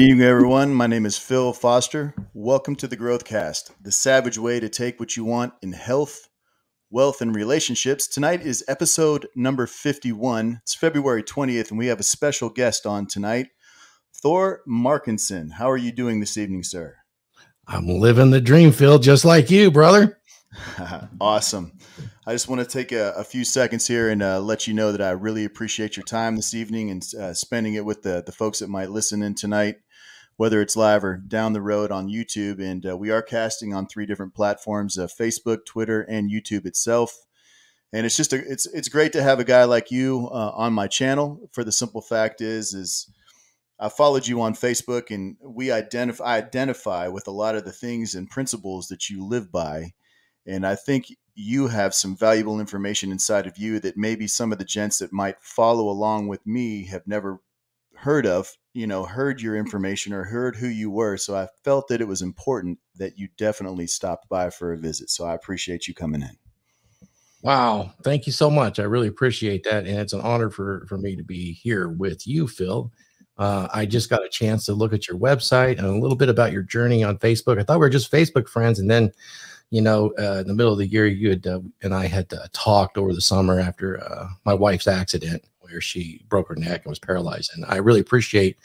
Good evening, everyone. My name is Phil Foster. Welcome to the Growth Cast, the savage way to take what you want in health, wealth, and relationships. Tonight is episode number 51. It's February 20th, and we have a special guest on tonight, Thor Markinson. How are you doing this evening, sir? I'm living the dream, Phil, just like you, brother. awesome. I just want to take a, a few seconds here and uh, let you know that I really appreciate your time this evening and uh, spending it with the, the folks that might listen in tonight, whether it's live or down the road on YouTube. And uh, we are casting on three different platforms: uh, Facebook, Twitter, and YouTube itself. And it's just a, it's it's great to have a guy like you uh, on my channel. For the simple fact is is I followed you on Facebook, and we identify identify with a lot of the things and principles that you live by and I think you have some valuable information inside of you that maybe some of the gents that might follow along with me have never heard of, you know, heard your information or heard who you were. So I felt that it was important that you definitely stopped by for a visit. So I appreciate you coming in. Wow. Thank you so much. I really appreciate that. And it's an honor for, for me to be here with you, Phil. Uh, I just got a chance to look at your website and a little bit about your journey on Facebook. I thought we were just Facebook friends. And then you know, uh, in the middle of the year, you had uh, and I had uh, talked over the summer after uh, my wife's accident where she broke her neck and was paralyzed. And I really appreciate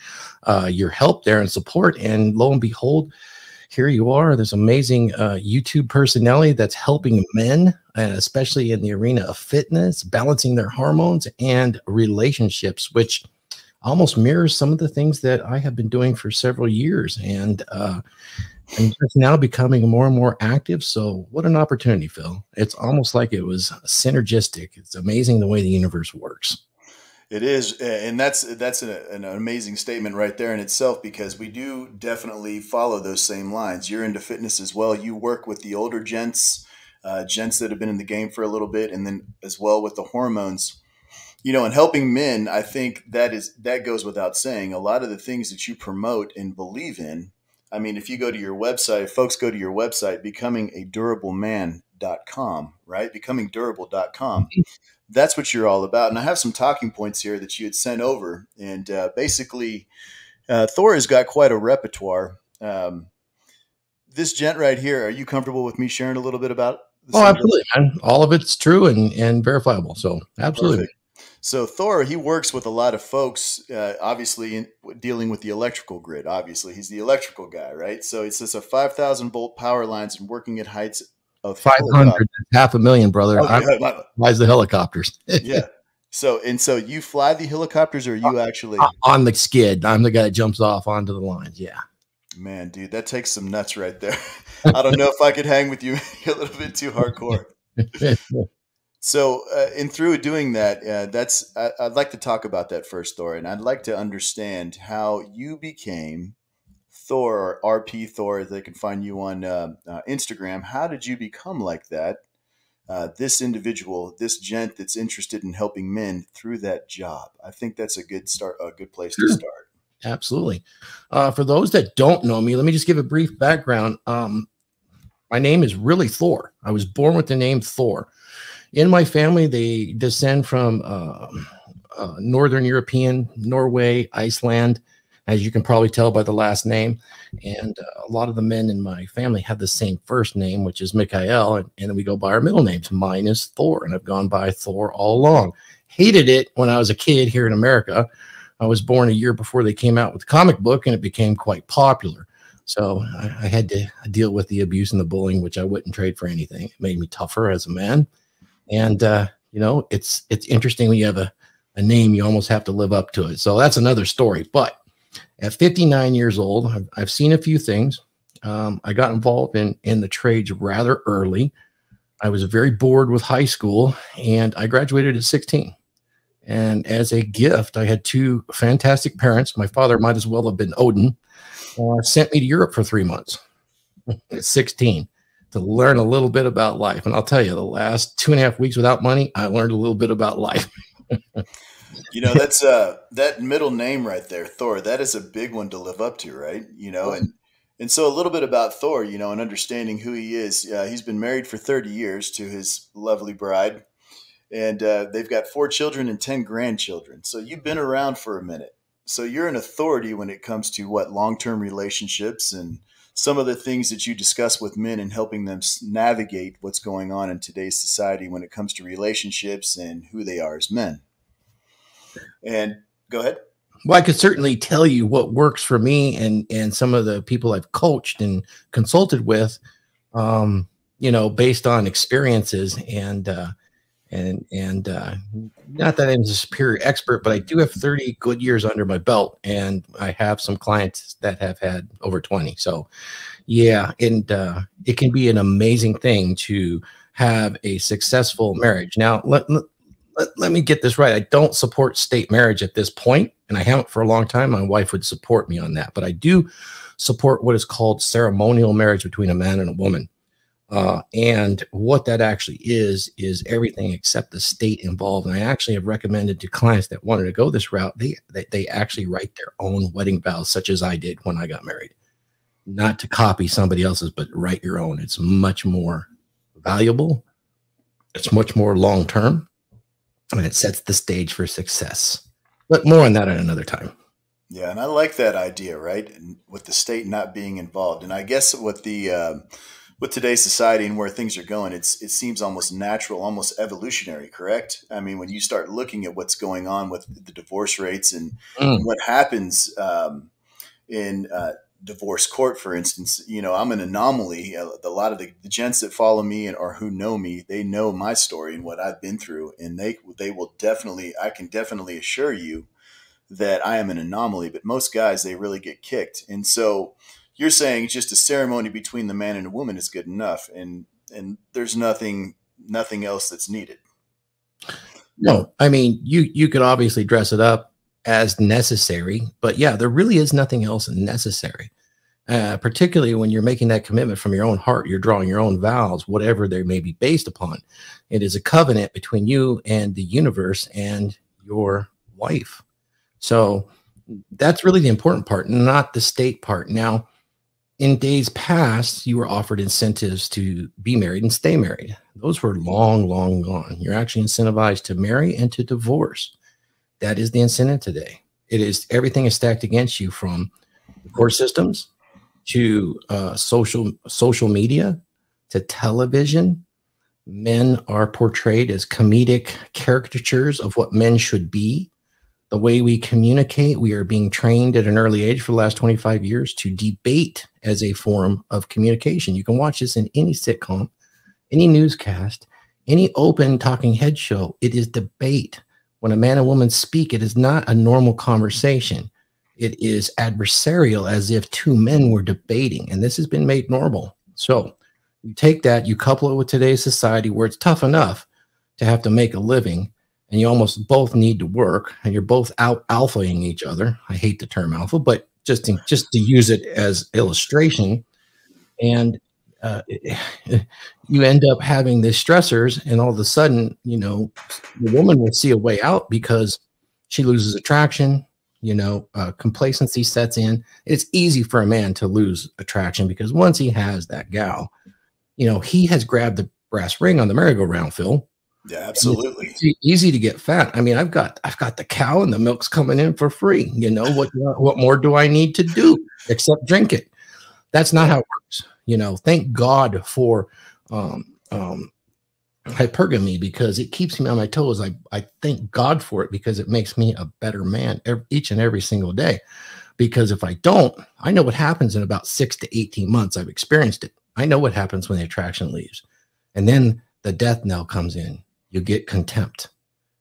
uh, your help there and support. And lo and behold, here you are, this amazing uh, YouTube personality that's helping men, and especially in the arena of fitness, balancing their hormones and relationships, which almost mirrors some of the things that I have been doing for several years. And and it's now becoming more and more active. So, what an opportunity, Phil! It's almost like it was synergistic. It's amazing the way the universe works. It is, and that's that's a, an amazing statement right there in itself because we do definitely follow those same lines. You're into fitness as well. You work with the older gents, uh, gents that have been in the game for a little bit, and then as well with the hormones. You know, and helping men, I think that is that goes without saying. A lot of the things that you promote and believe in I mean, if you go to your website, folks go to your website, becomingadurableman.com, right? Becomingdurable.com. That's what you're all about. And I have some talking points here that you had sent over. And uh, basically, uh, Thor has got quite a repertoire. Um, this gent right here, are you comfortable with me sharing a little bit about? Oh, absolutely, man. All of it's true and, and verifiable. So, absolutely. Perfect. So Thor, he works with a lot of folks, uh, obviously in, dealing with the electrical grid. Obviously, he's the electrical guy, right? So it's just a five thousand volt power lines and working at heights of five hundred, half a million, brother. Okay, flies the helicopters. yeah. So and so you fly the helicopters, or you actually on the skid? I'm the guy that jumps off onto the lines. Yeah. Man, dude, that takes some nuts right there. I don't know if I could hang with you a little bit too hardcore. So, uh, in through doing that, uh, that's I, would like to talk about that first story, and I'd like to understand how you became Thor or RP Thor. They can find you on uh, uh, Instagram. How did you become like that? Uh, this individual, this gent that's interested in helping men through that job. I think that's a good start, a good place sure. to start. Absolutely. Uh, for those that don't know me, let me just give a brief background. Um, my name is really Thor. I was born with the name Thor in my family, they descend from uh, uh, Northern European, Norway, Iceland, as you can probably tell by the last name. And uh, a lot of the men in my family have the same first name, which is Mikhail, and, and we go by our middle names. Mine is Thor, and I've gone by Thor all along. Hated it when I was a kid here in America. I was born a year before they came out with the comic book, and it became quite popular. So I, I had to deal with the abuse and the bullying, which I wouldn't trade for anything. It made me tougher as a man. And uh, you know, it's it's interesting when you have a, a name, you almost have to live up to it. So that's another story. But at 59 years old, I've, I've seen a few things. Um, I got involved in in the trades rather early. I was very bored with high school, and I graduated at 16. And as a gift, I had two fantastic parents. My father might as well have been Odin. Uh, sent me to Europe for three months at 16 to learn a little bit about life. And I'll tell you, the last two and a half weeks without money, I learned a little bit about life. you know, that's uh that middle name right there, Thor. That is a big one to live up to, right? You know, and and so a little bit about Thor, you know, and understanding who he is. Uh, he's been married for 30 years to his lovely bride, and uh, they've got four children and 10 grandchildren. So you've been around for a minute. so you're an authority when it comes to what long-term relationships and some of the things that you discuss with men and helping them navigate what's going on in today's society when it comes to relationships and who they are as men. And go ahead. Well, I could certainly tell you what works for me and and some of the people I've coached and consulted with, um, you know, based on experiences and uh, and and uh, not that I'm a superior expert, but I do have 30 good years under my belt, and I have some clients that have had over 20. So, yeah, and uh, it can be an amazing thing to have a successful marriage. Now, let, let, let me get this right. I don't support state marriage at this point, and I haven't for a long time. My wife would support me on that, but I do support what is called ceremonial marriage between a man and a woman. Uh, and what that actually is, is everything except the state involved. And I actually have recommended to clients that wanted to go this route, they, they, they actually write their own wedding vows, such as I did when I got married. Not to copy somebody else's, but write your own. It's much more valuable. It's much more long term. And it sets the stage for success. But more on that at another time. Yeah, and I like that idea, right? And with the state not being involved. And I guess with the uh, with today's society and where things are going, it's it seems almost natural, almost evolutionary. Correct? I mean, when you start looking at what's going on with the divorce rates and, mm. and what happens um, in uh, divorce court, for instance, you know, I'm an anomaly. A, lot of the, the, gents that follow me and or who know me, they know my story and what I've been through, and they they will definitely, I can definitely assure you that I am an anomaly. But most guys, they really get kicked, and so you're saying just a ceremony between the man and a woman is good enough, and and there's nothing nothing else that's needed. No, I mean you you could obviously dress it up as necessary, but yeah, there really is nothing else necessary. Uh, particularly when you're making that commitment from your own heart, you're drawing your own vows, whatever they may be based upon. It is a covenant between you and the universe and your wife. So that's really the important part, not the state part. Now, in days past, you were offered incentives to be married and stay married. Those were long, long gone. You're actually incentivized to marry and to divorce. That is the incentive today. It is everything is stacked against you from the court systems to uh, social social media to television. Men are portrayed as comedic caricatures of what men should be the way we communicate. We are being trained at an early age for the last 25 years to debate as a form of communication. You can watch this in any sitcom, any newscast, any open talking head show. It is debate. When a man and woman speak, it is not a normal conversation. It is adversarial as if two men were debating, and this has been made normal. So you take that, you couple it with today's society where it's tough enough to have to make a living and you almost both need to work and you're both out alphaing each other. I hate the term alpha, but just to, just to use it as illustration. And uh, you end up having these stressors, and all of a sudden, you know, the woman will see a way out because she loses attraction. You know, uh, complacency sets in. It's easy for a man to lose attraction because once he has that gal, you know, he has grabbed the brass ring on the merry-go-round, Phil yeah, absolutely. Easy, easy to get fat. I mean, I've got I've got the cow and the milk's coming in for free. You know what? What more do I need to do except drink it? That's not how it works. You know, thank God for um, um, hypergamy because it keeps me on my toes. I I thank God for it because it makes me a better man every, each and every single day. Because if I don't, I know what happens in about six to eighteen months. I've experienced it. I know what happens when the attraction leaves, and then the death knell comes in you get contempt.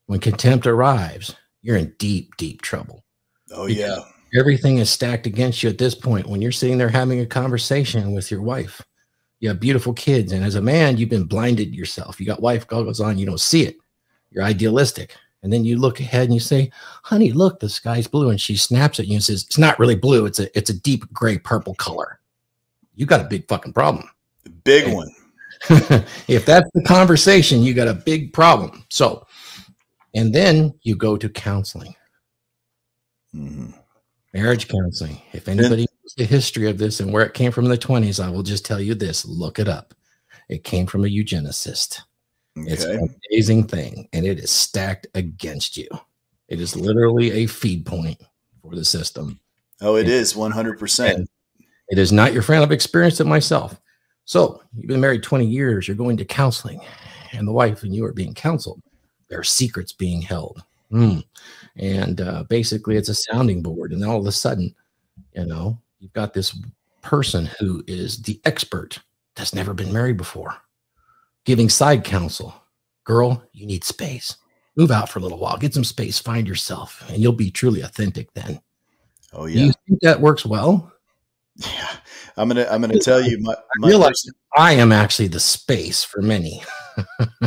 When contempt arrives, you're in deep, deep trouble. Oh, yeah. Everything is stacked against you at this point when you're sitting there having a conversation with your wife. You have beautiful kids. And as a man, you've been blinded yourself. You got wife goggles on, you don't see it. You're idealistic. And then you look ahead and you say, honey, look, the sky's blue. And she snaps at you and says, it's not really blue. It's a, it's a deep gray purple color. You got a big fucking problem. Big and, one. if that's the conversation, you got a big problem. So, and then you go to counseling, mm-hmm. marriage counseling. If anybody the history of this and where it came from in the 20s, I will just tell you this look it up. It came from a eugenicist. Okay. It's an amazing thing, and it is stacked against you. It is literally a feed point for the system. Oh, it and, is 100%. It is not your friend. I've experienced it myself. So you've been married 20 years, you're going to counseling, and the wife and you are being counseled. There are secrets being held. Mm. And uh, basically, it's a sounding board. And all of a sudden, you know, you've got this person who is the expert that's never been married before, giving side counsel. Girl, you need space. Move out for a little while, get some space, find yourself, and you'll be truly authentic then. Oh yeah. Do you think that works well? Yeah. I'm gonna I'm gonna tell you my, my I realize I am actually the space for many.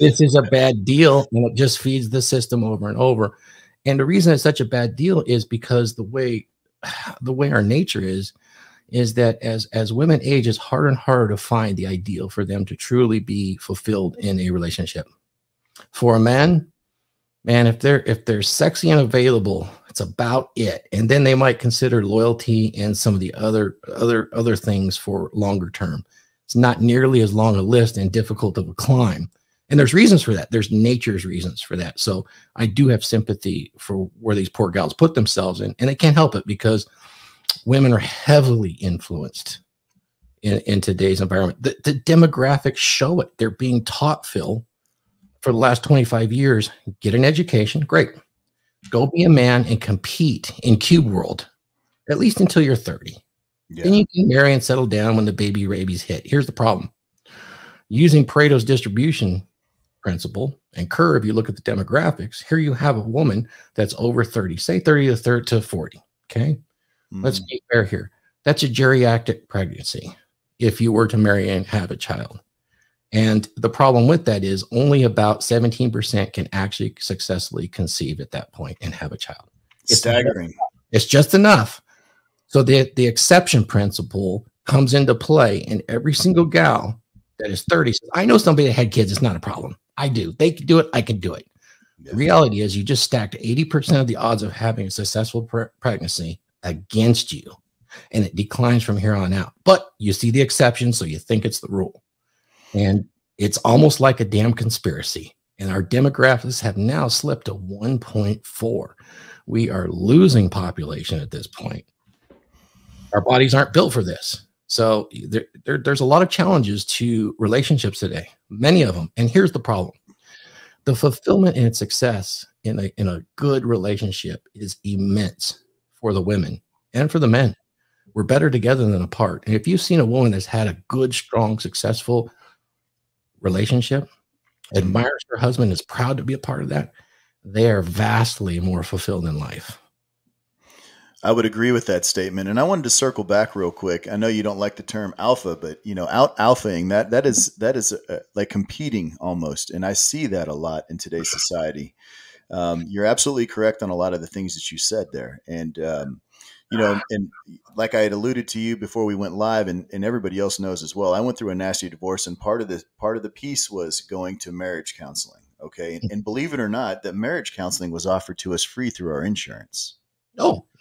this is a bad deal and it just feeds the system over and over. And the reason it's such a bad deal is because the way the way our nature is is that as as women age it's harder and harder to find the ideal for them to truly be fulfilled in a relationship. For a man man if they're if they're sexy and available it's about it. And then they might consider loyalty and some of the other other other things for longer term. It's not nearly as long a list and difficult of a climb and there's reasons for that. There's nature's reasons for that. So i do have sympathy for where these poor gals put themselves in and they can't help it because women are heavily influenced in, in today's environment. The, the demographics show it. They're being taught phil for the last 25 years get an education. Great. Go be a man and compete in cube world at least until you're 30 yeah. then you can marry and settle down when the baby rabies hit. Here's the problem. Using pareto's distribution principle and curve, you look at the demographics. Here you have a woman that's over 30, say 30 to 30 to 40. Okay. Mm. Let's be fair here. That's a geriatric pregnancy if you were to marry and have a child. And the problem with that is only about 17% can actually successfully conceive at that point and have a child. It's staggering. It's just enough. So the, the exception principle comes into play, and every single gal that is 30 says, I know somebody that had kids, it's not a problem. I do. They can do it. I can do it. Yeah. The reality is, you just stacked 80% of the odds of having a successful pre pregnancy against you, and it declines from here on out. But you see the exception, so you think it's the rule. And it's almost like a damn conspiracy. And our demographics have now slipped to 1.4. We are losing population at this point. Our bodies aren't built for this. So there, there, there's a lot of challenges to relationships today, many of them. And here's the problem the fulfillment and success in a, in a good relationship is immense for the women and for the men. We're better together than apart. And if you've seen a woman that's had a good, strong, successful relationship, admires her husband, is proud to be a part of that, they are vastly more fulfilled in life. I would agree with that statement, and I wanted to circle back real quick. I know you don't like the term alpha, but you know, out alphaing that that is that is uh, like competing almost, and I see that a lot in today's society. Um, you're absolutely correct on a lot of the things that you said there, and um, you know, and like I had alluded to you before we went live, and, and everybody else knows as well. I went through a nasty divorce, and part of the part of the piece was going to marriage counseling. Okay, and, and believe it or not, that marriage counseling was offered to us free through our insurance. Oh, yeah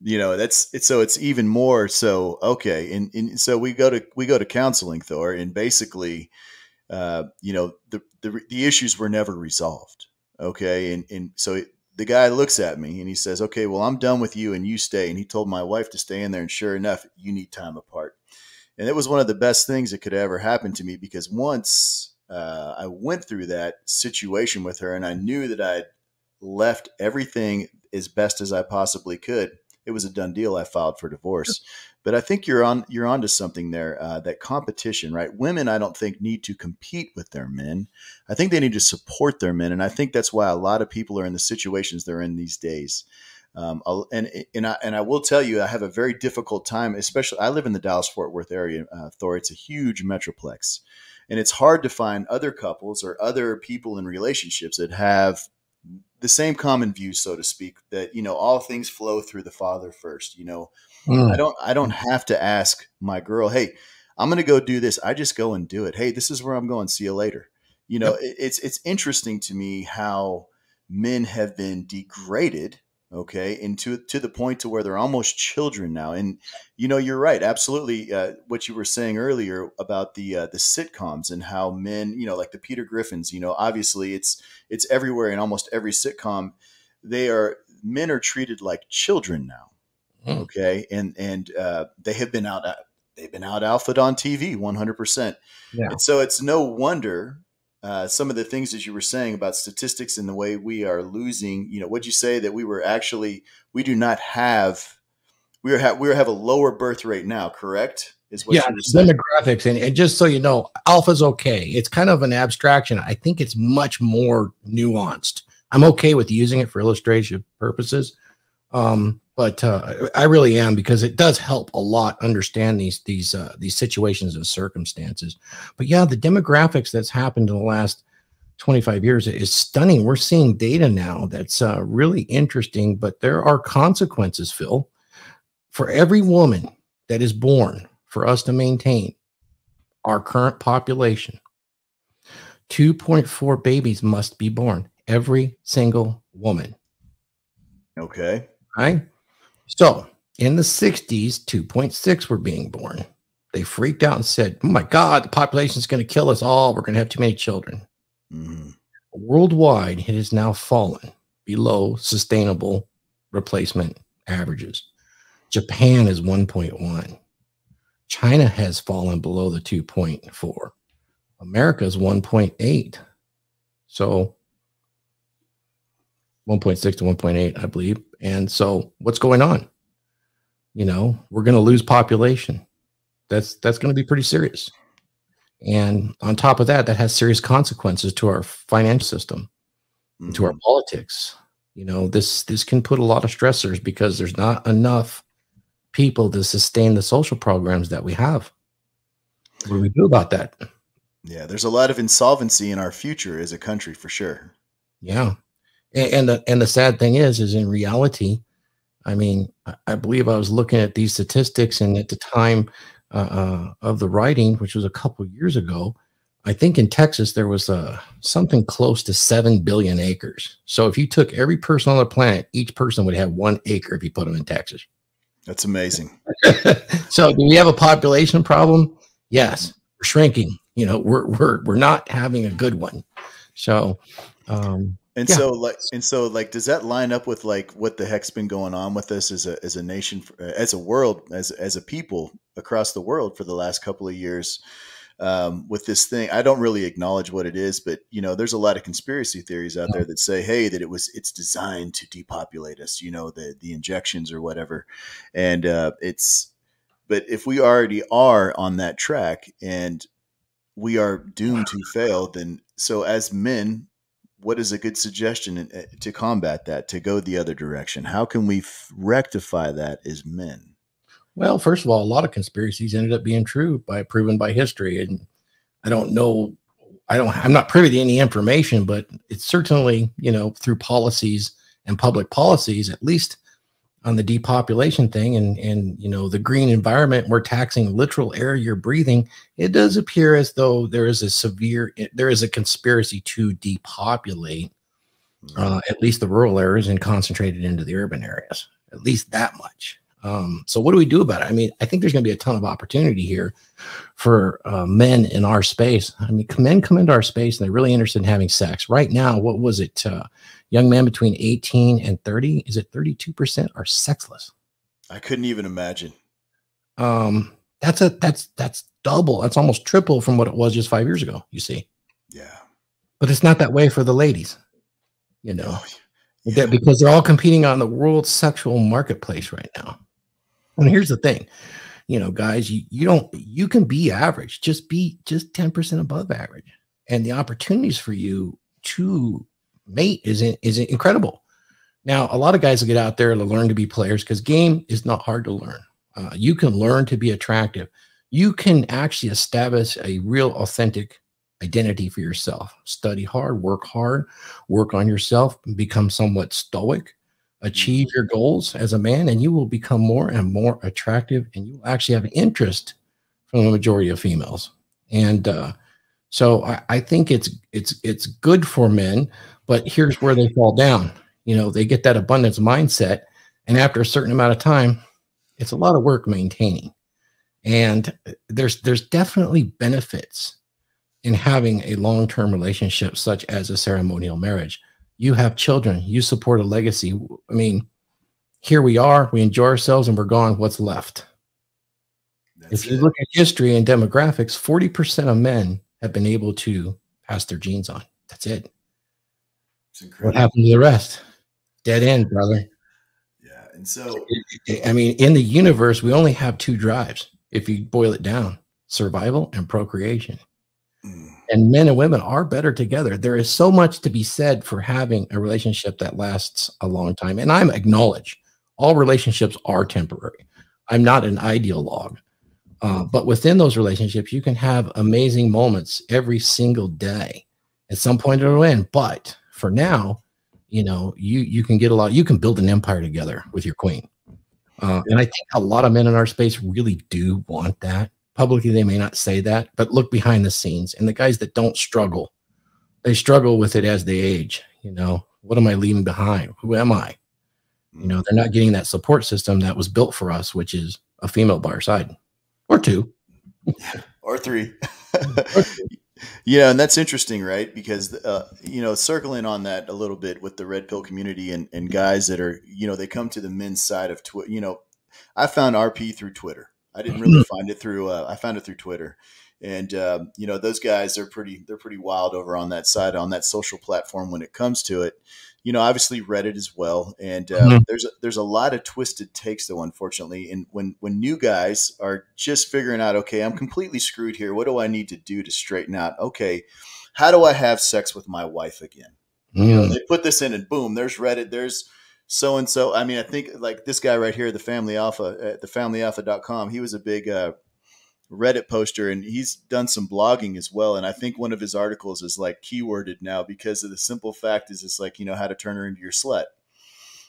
you know that's it's so it's even more so okay and, and so we go to we go to counseling thor and basically uh you know the the, the issues were never resolved okay and and so it, the guy looks at me and he says okay well i'm done with you and you stay and he told my wife to stay in there and sure enough you need time apart. And it was one of the best things that could ever happen to me because once uh, i went through that situation with her and i knew that i'd left everything as best as i possibly could it was a done deal. I filed for divorce. But I think you're on you're onto something there. Uh, that competition, right? Women, I don't think need to compete with their men. I think they need to support their men, and I think that's why a lot of people are in the situations they're in these days. Um, and and I, and I will tell you, I have a very difficult time. Especially, I live in the Dallas Fort Worth area, uh, Thor. It's a huge metroplex, and it's hard to find other couples or other people in relationships that have the same common view, so to speak, that you know all things flow through the father first. You know, mm. I don't I don't have to ask my girl, hey, I'm going to go do this. I just go and do it. Hey, this is where I'm going. See you later. You know, yep. it's it's interesting to me how men have been degraded okay and to to the point to where they're almost children now and you know you're right absolutely uh, what you were saying earlier about the uh, the sitcoms and how men you know like the peter griffins you know obviously it's it's everywhere in almost every sitcom they are men are treated like children now. Mm. Okay, and and uh, they have been out they've been out alpha on TV 100. percent And so it's no wonder uh, some of the things that you were saying about statistics and the way we are losing. You know, would you say that we were actually we do not have we are have we have a lower birth rate now? Correct? Is what yeah, demographics and, and just so you know, alpha's okay. It's kind of an abstraction. I think it's much more nuanced. I'm okay with using it for illustration purposes. Um, but uh, I really am because it does help a lot understand these these uh, these situations and circumstances. But yeah, the demographics that's happened in the last 25 years is stunning. We're seeing data now that's uh, really interesting, but there are consequences, Phil, for every woman that is born for us to maintain our current population. 2.4 babies must be born, every single woman. Okay. Right. So in the 60s, 2.6 were being born. They freaked out and said, Oh my God, the population is going to kill us all. We're going to have too many children. Mm. Worldwide, it has now fallen below sustainable replacement averages. Japan is 1.1. China has fallen below the 2.4. America is 1.8. So 1.6 to 1.8, I believe. And so what's going on? You know, we're going to lose population. That's that's going to be pretty serious. And on top of that, that has serious consequences to our financial system, mm-hmm. to our mm-hmm. politics. You know, this this can put a lot of stressors because there's not enough people to sustain the social programs that we have. What do we do about that? Yeah, there's a lot of insolvency in our future as a country for sure. Yeah. And, and the and the sad thing is, is in reality, I mean, I believe I was looking at these statistics, and at the time uh, uh, of the writing, which was a couple years ago, I think in Texas there was uh, something close to seven billion acres. So if you took every person on the planet, each person would have one acre if you put them in Texas. That's amazing. so do we have a population problem? Yes, we're shrinking. You know, we're we're we're not having a good one. So um, and yeah. so like and so like does that line up with like what the heck's been going on with us as a as a nation as a world as as a people across the world for the last couple of years? Um, with this thing i don't really acknowledge what it is but you know there's a lot of conspiracy theories out there that say hey that it was it's designed to depopulate us you know the the injections or whatever. And uh, it's but if we already are on that track and we are doomed to fail then so as men what is a good suggestion eh, to combat that to go the other direction? How can we rectify that as men? Well first of all a lot of conspiracies ended up being true by proven by history and i don't know i don't i'm not privy to any information but it's certainly you know through policies and public policies at least on the depopulation thing and and you know the green environment we're taxing literal air you're breathing it does appear as though there is a severe there is a conspiracy to depopulate mm-hmm. uh, at least the rural areas and concentrated into the urban areas at least that much. Um, so what do we do about it? I mean i think there's going to be a ton of opportunity here for uh, men in our space. I mean men come into our space and they're really interested in having sex. Right now what was it uh, young men between 18 and 30 is it 32% are sexless? I couldn't even imagine. Um that's a that's that's double that's almost triple from what it was just five years ago you see. Yeah. But it's not that way for the ladies you know. Oh, yeah. because they're all competing on the world sexual marketplace right now. And here's the thing you know guys you, you don't you can be average just be just 10% above average. And the opportunities for you to mate is is incredible. Now, a lot of guys will get out there to learn to be players because game is not hard to learn. Uh, you can learn to be attractive. You can actually establish a real authentic identity for yourself. Study hard, work hard, work on yourself, become somewhat stoic, achieve your goals as a man, and you will become more and more attractive, and you will actually have interest from the majority of females. And uh, so I, I think it's it's it's good for men but here's where they fall down. You know, they get that abundance mindset. And after a certain amount of time, it's a lot of work maintaining. And there's there's definitely benefits in having a long-term relationship such as a ceremonial marriage. You have children. You support a legacy. I mean, here we are. We enjoy ourselves, and we're gone. What's left? That's if you it. look at history and demographics, 40% of men have been able to pass their genes on. That's it. What happened to the rest? Dead end, brother. Yeah. And so, I mean, in the universe, we only have two drives if you boil it down survival and procreation. Mm. And men and women are better together. There is so much to be said for having a relationship that lasts a long time. And I'm acknowledge all relationships are temporary. I'm not an ideologue. Uh, but within those relationships, you can have amazing moments every single day. At some point, it'll end. But for now, you know, you you can get a lot. You can build an empire together with your queen. Uh, and I think a lot of men in our space really do want that. Publicly, they may not say that, but look behind the scenes. And the guys that don't struggle, they struggle with it as they age. You know, what am I leaving behind? Who am I? You know, they're not getting that support system that was built for us, which is a female by our side or two or three. yeah, and that's interesting, right? Because uh, you know, circling on that a little bit with the red pill community and, and guys that are, you know, they come to the men's side of Twitter. You know, I found RP through Twitter. I didn't really mm-hmm. find it through. Uh, I found it through Twitter, and um, you know, those guys are pretty. They're pretty wild over on that side on that social platform when it comes to it you know, obviously Reddit as well, and uh, mm-hmm. there's a, there's a lot of twisted takes though, unfortunately. And when when new guys are just figuring out, okay, I'm completely screwed here. What do I need to do to straighten out? Okay, how do I have sex with my wife again? Mm. You know, they put this in, and boom, there's Reddit. There's so and so. I mean, I think like this guy right here, the Family Alpha at the FamilyAlpha.com. He was a big uh, Reddit poster and he's done some blogging as well. And I think one of his articles is like keyworded now because of the simple fact is it's like, you know, how to turn her into your slut.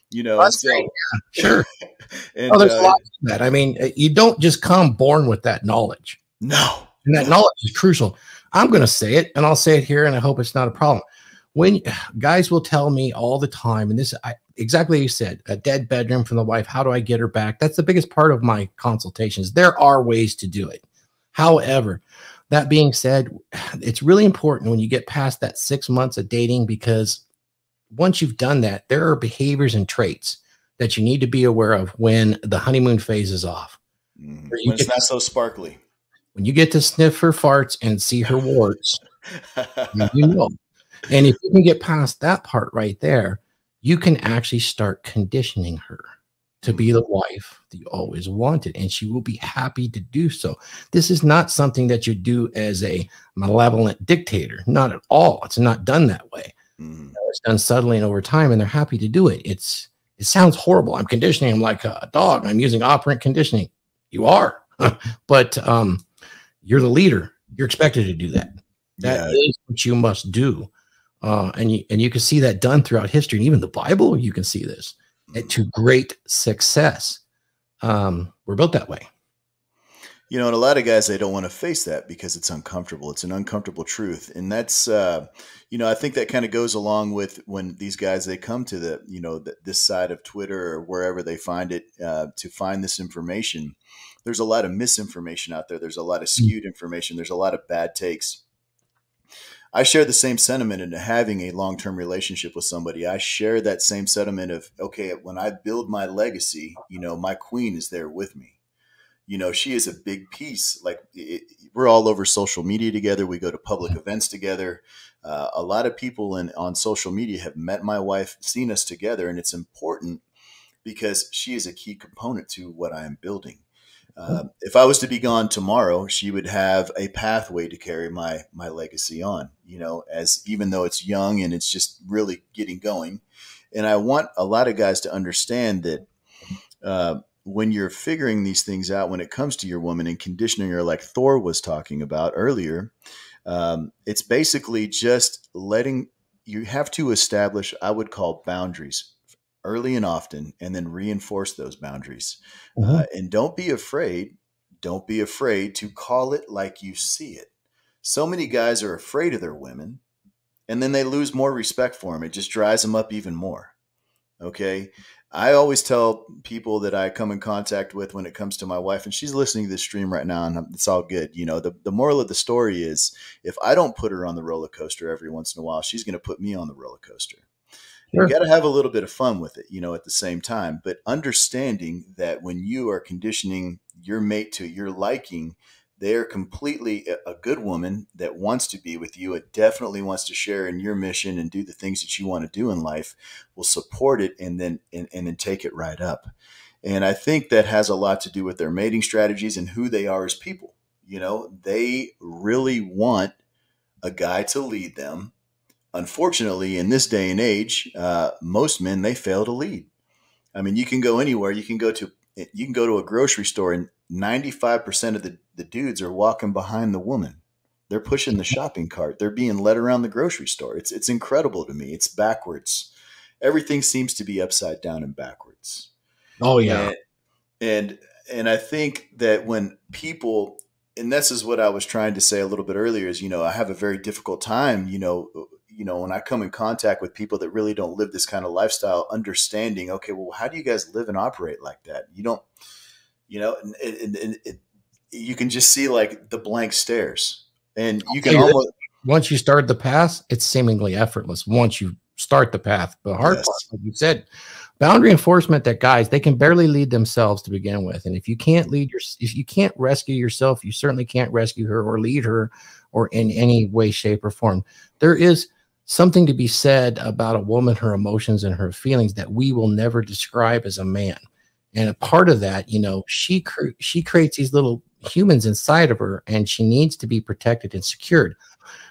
You know, That's so, yeah, sure. and, oh, there's uh, lots of that. I mean, uh, you don't just come born with that knowledge. No. And that knowledge is crucial. I'm going to say it and I'll say it here and I hope it's not a problem. When guys will tell me all the time, and this I, exactly you said, a dead bedroom from the wife. How do I get her back? That's the biggest part of my consultations. There are ways to do it. However, that being said, it's really important when you get past that six months of dating because once you've done that, there are behaviors and traits that you need to be aware of when the honeymoon phase is off. Mm, when it's not so sparkly. When you get to sniff her farts and see her warts, you know. And if you can get past that part right there, you can actually start conditioning her to be the wife that you always wanted, and she will be happy to do so. This is not something that you do as a malevolent dictator, not at all. It's not done that way. Mm. It's done subtly and over time, and they're happy to do it. It's it sounds horrible. I'm conditioning them like a dog. I'm using operant conditioning. You are, but um, you're the leader. You're expected to do that. That yeah. is what you must do. Uh, and you and you can see that done throughout history, and even the Bible. You can see this to great success. Um, we're built that way. You know, and a lot of guys they don't want to face that because it's uncomfortable. It's an uncomfortable truth, and that's uh, you know I think that kind of goes along with when these guys they come to the you know the, this side of Twitter or wherever they find it uh, to find this information. There's a lot of misinformation out there. There's a lot of mm. skewed information. There's a lot of bad takes. I share the same sentiment in having a long term relationship with somebody. I share that same sentiment of, okay, when I build my legacy, you know, my queen is there with me. You know, she is a big piece. Like it, we're all over social media together. We go to public events together. Uh, a lot of people in, on social media have met my wife, seen us together, and it's important because she is a key component to what I am building. Uh, if I was to be gone tomorrow, she would have a pathway to carry my my legacy on. You know, as even though it's young and it's just really getting going, and I want a lot of guys to understand that uh, when you're figuring these things out, when it comes to your woman and conditioning her, like Thor was talking about earlier, um, it's basically just letting you have to establish. I would call boundaries early and often and then reinforce those boundaries. Mm-hmm. uh, and don't be afraid don't be afraid to call it like you see it. So many guys are afraid of their women and then they lose more respect for them it just dries them up even more okay? I always tell people that i come in contact with when it comes to my wife and she's listening to this stream right now and it's all good. You know the, the moral of the story is if i don't put her on the roller coaster every once in a while she's going to put me on the roller coaster Sure. You got to have a little bit of fun with it, you know, at the same time. But understanding that when you are conditioning your mate to your liking, they're completely a good woman that wants to be with you. It definitely wants to share in your mission and do the things that you want to do in life. Will support it and then and, and then take it right up. And I think that has a lot to do with their mating strategies and who they are as people. You know, they really want a guy to lead them. Unfortunately, in this day and age, uh, most men they fail to lead. I mean, you can go anywhere. You can go to you can go to a grocery store and 95% of the, the dudes are walking behind the woman. They're pushing the shopping cart. They're being led around the grocery store. It's it's incredible to me. It's backwards. Everything seems to be upside down and backwards. Oh yeah. And and, and I think that when people and this is what I was trying to say a little bit earlier is, you know, I have a very difficult time, you know, you know, when I come in contact with people that really don't live this kind of lifestyle, understanding, okay, well, how do you guys live and operate like that? You don't, you know, and, and, and it, you can just see like the blank stares, and you can almost once you start the path, it's seemingly effortless. Once you start the path, the hard yes. part, like you said, boundary enforcement. That guys they can barely lead themselves to begin with, and if you can't lead your, if you can't rescue yourself, you certainly can't rescue her or lead her, or in any way, shape, or form. There is something to be said about a woman, her emotions, and her feelings that we will never describe as a man. And a part of that, you know, she cre- she creates these little humans inside of her, and she needs to be protected and secured.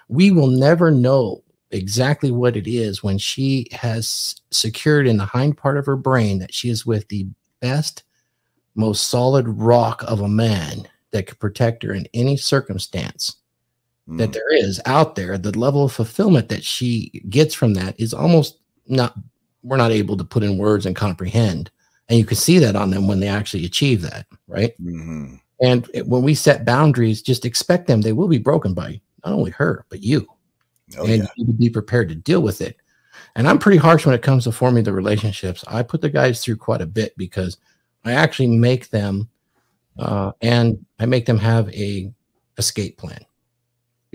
We will never know exactly what it is when she has secured in the hind part of her brain that she is with the best, most solid rock of a man that could protect her in any circumstance mm. that there is out there, the level of fulfillment that she gets from that is almost not, we're not able to put in words and comprehend. And you can see that on them when they actually achieve that, right? Mm-hmm. And when we set boundaries, just expect them. They will be broken by not only her, but you. Oh, and yeah. you need to be prepared to deal with it. And I'm pretty harsh when it comes to forming the relationships. I put the guys through quite a bit because I actually make them uh, and I make them have a escape plan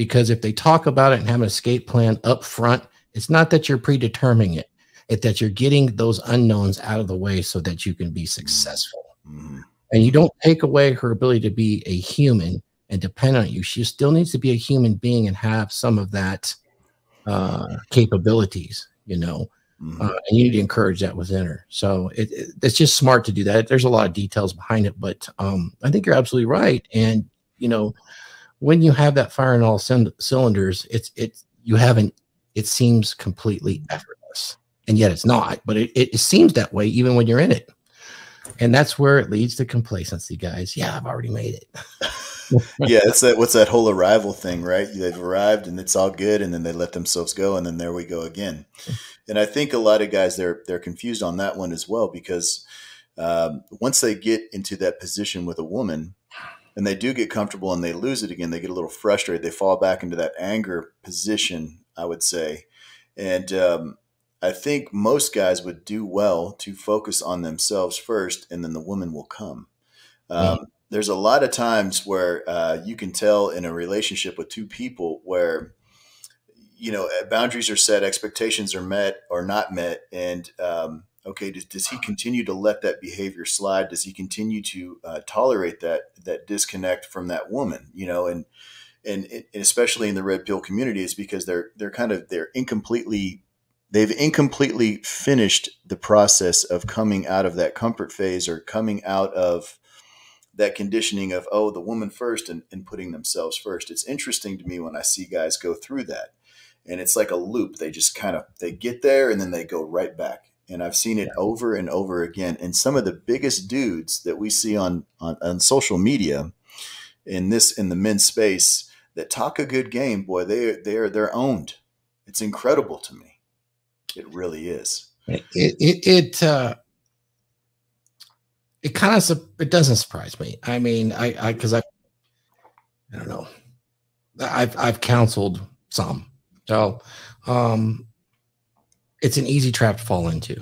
because if they talk about it and have an escape plan up front, it's not that you're predetermining it, it's that you're getting those unknowns out of the way so that you can be successful. Mm-hmm. And you don't take away her ability to be a human and depend on you. She still needs to be a human being and have some of that uh, capabilities, you know. Mm-hmm. Uh, and you need to encourage that within her. So it, it, it's just smart to do that. There's a lot of details behind it, but um, I think you're absolutely right. And you know, when you have that fire in all cylinders, it's it's you haven't. It seems completely effortless, and yet it's not. But it, it, it seems that way even when you're in it, and that's where it leads to complacency, guys. Yeah, I've already made it. yeah, it's that. What's that whole arrival thing, right? They've arrived and it's all good, and then they let themselves go, and then there we go again. And I think a lot of guys they're they're confused on that one as well because um, once they get into that position with a woman, and they do get comfortable and they lose it again, they get a little frustrated. They fall back into that anger position, I would say. And um, I think most guys would do well to focus on themselves first, and then the woman will come. Um, mm-hmm. There's a lot of times where uh, you can tell in a relationship with two people where you know boundaries are set, expectations are met or not met, and um, okay does, does he continue to let that behavior slide? Does he continue to uh, tolerate that that disconnect from that woman you know and and, and especially in the red pill community is because they're they're kind of they're incompletely they've incompletely finished the process of coming out of that comfort phase or coming out of that conditioning of oh the woman first and, and putting themselves first. It's interesting to me when i see guys go through that and it's like a loop. They just kind of they get there and then they go right back and I've seen it yeah. over and over again. And some of the biggest dudes that we see on, on, on social media in this in the men's space that talk a good game, boy, they they're they're owned. It's incredible to me. It really is. It it it uh, it kind of it doesn't surprise me. I mean, I I because I I don't know. I've I've counseled some, so um, it's an easy trap to fall into.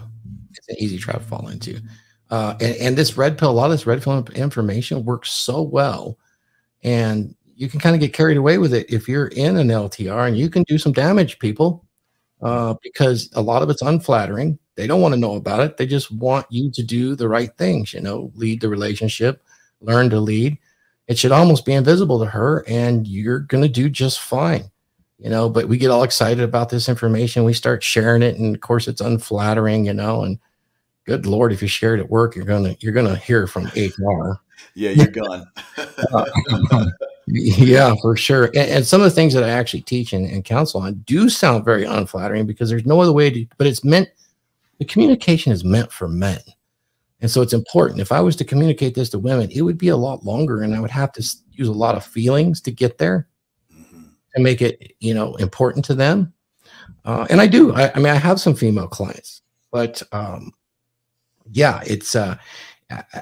It's an easy trap to fall into. Uh, and, and this red pill, a lot of this red pill information works so well. And you can kind of get carried away with it if you're in an LTR and you can do some damage, people. uh, because a lot of it's unflattering. They don't want to know about it. They just want you to do the right things, you know, lead the relationship, learn to lead. It should almost be invisible to her, and you're going to do just fine, you know. But we get all excited about this information. We start sharing it, and of course, it's unflattering, you know. And good lord, if you share it at work, you're gonna you're gonna hear from HR. Yeah, you're gone. uh, yeah, for sure. And, and, some of the things that I actually teach and, and, counsel on do sound very unflattering because there's no other way to, but it's meant, the communication is meant for men. And so it's important. If I was to communicate this to women, it would be a lot longer and I would have to use a lot of feelings to get there and make it, you know, important to them. Uh, and I do. I, I, mean, I have some female clients, but um, yeah, it's, uh,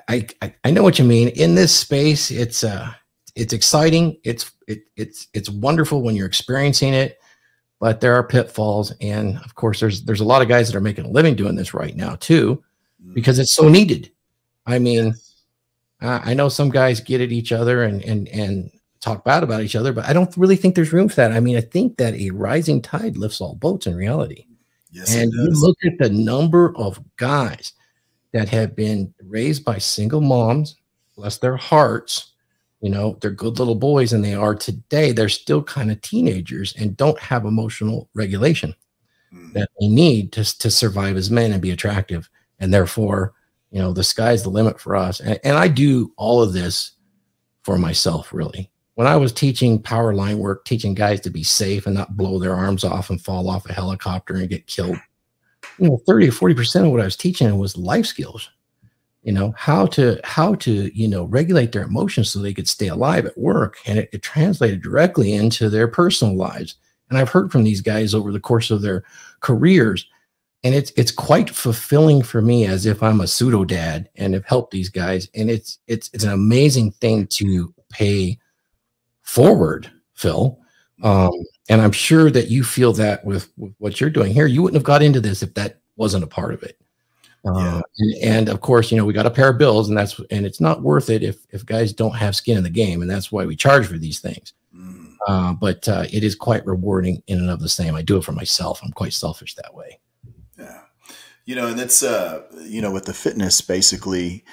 I, I, I know what you mean. In this space, it's, uh, it's exciting. It's it, it's it's wonderful when you're experiencing it, but there are pitfalls, and of course, there's there's a lot of guys that are making a living doing this right now too, mm. because it's so needed. I mean, I know some guys get at each other and and and talk bad about each other, but I don't really think there's room for that. I mean, I think that a rising tide lifts all boats in reality. Yes, and you look at the number of guys that have been raised by single moms, bless their hearts, you know they're good little boys and they are today they're still kind of teenagers and don't have emotional regulation mm. that they need to, to survive as men and be attractive and therefore you know the sky's the limit for us and, and i do all of this for myself really when i was teaching power line work teaching guys to be safe and not blow their arms off and fall off a helicopter and get killed you know 30 or 40 percent of what i was teaching was life skills. You know how to how to you know regulate their emotions so they could stay alive at work and it, it, translated directly into their personal lives. And i've heard from these guys over the course of their careers and it's it's quite fulfilling for me as if i'm a pseudo dad and have helped these guys. And it's it's it's an amazing thing to pay forward phil um, and i'm sure that you feel that with, with what you're doing here you wouldn't have got into this if that wasn't a part of it yeah. Uh, and, and, of course, you know, we got a pair of bills and that's, and it's not worth it if, if guys don't have skin in the game. And that's why we charge for these things. Mm. Uh, but uh, it is quite rewarding in and of the same. I do it for myself. I'm quite selfish that way. Yeah. You know, and that's, uh, you know, with the fitness, basically,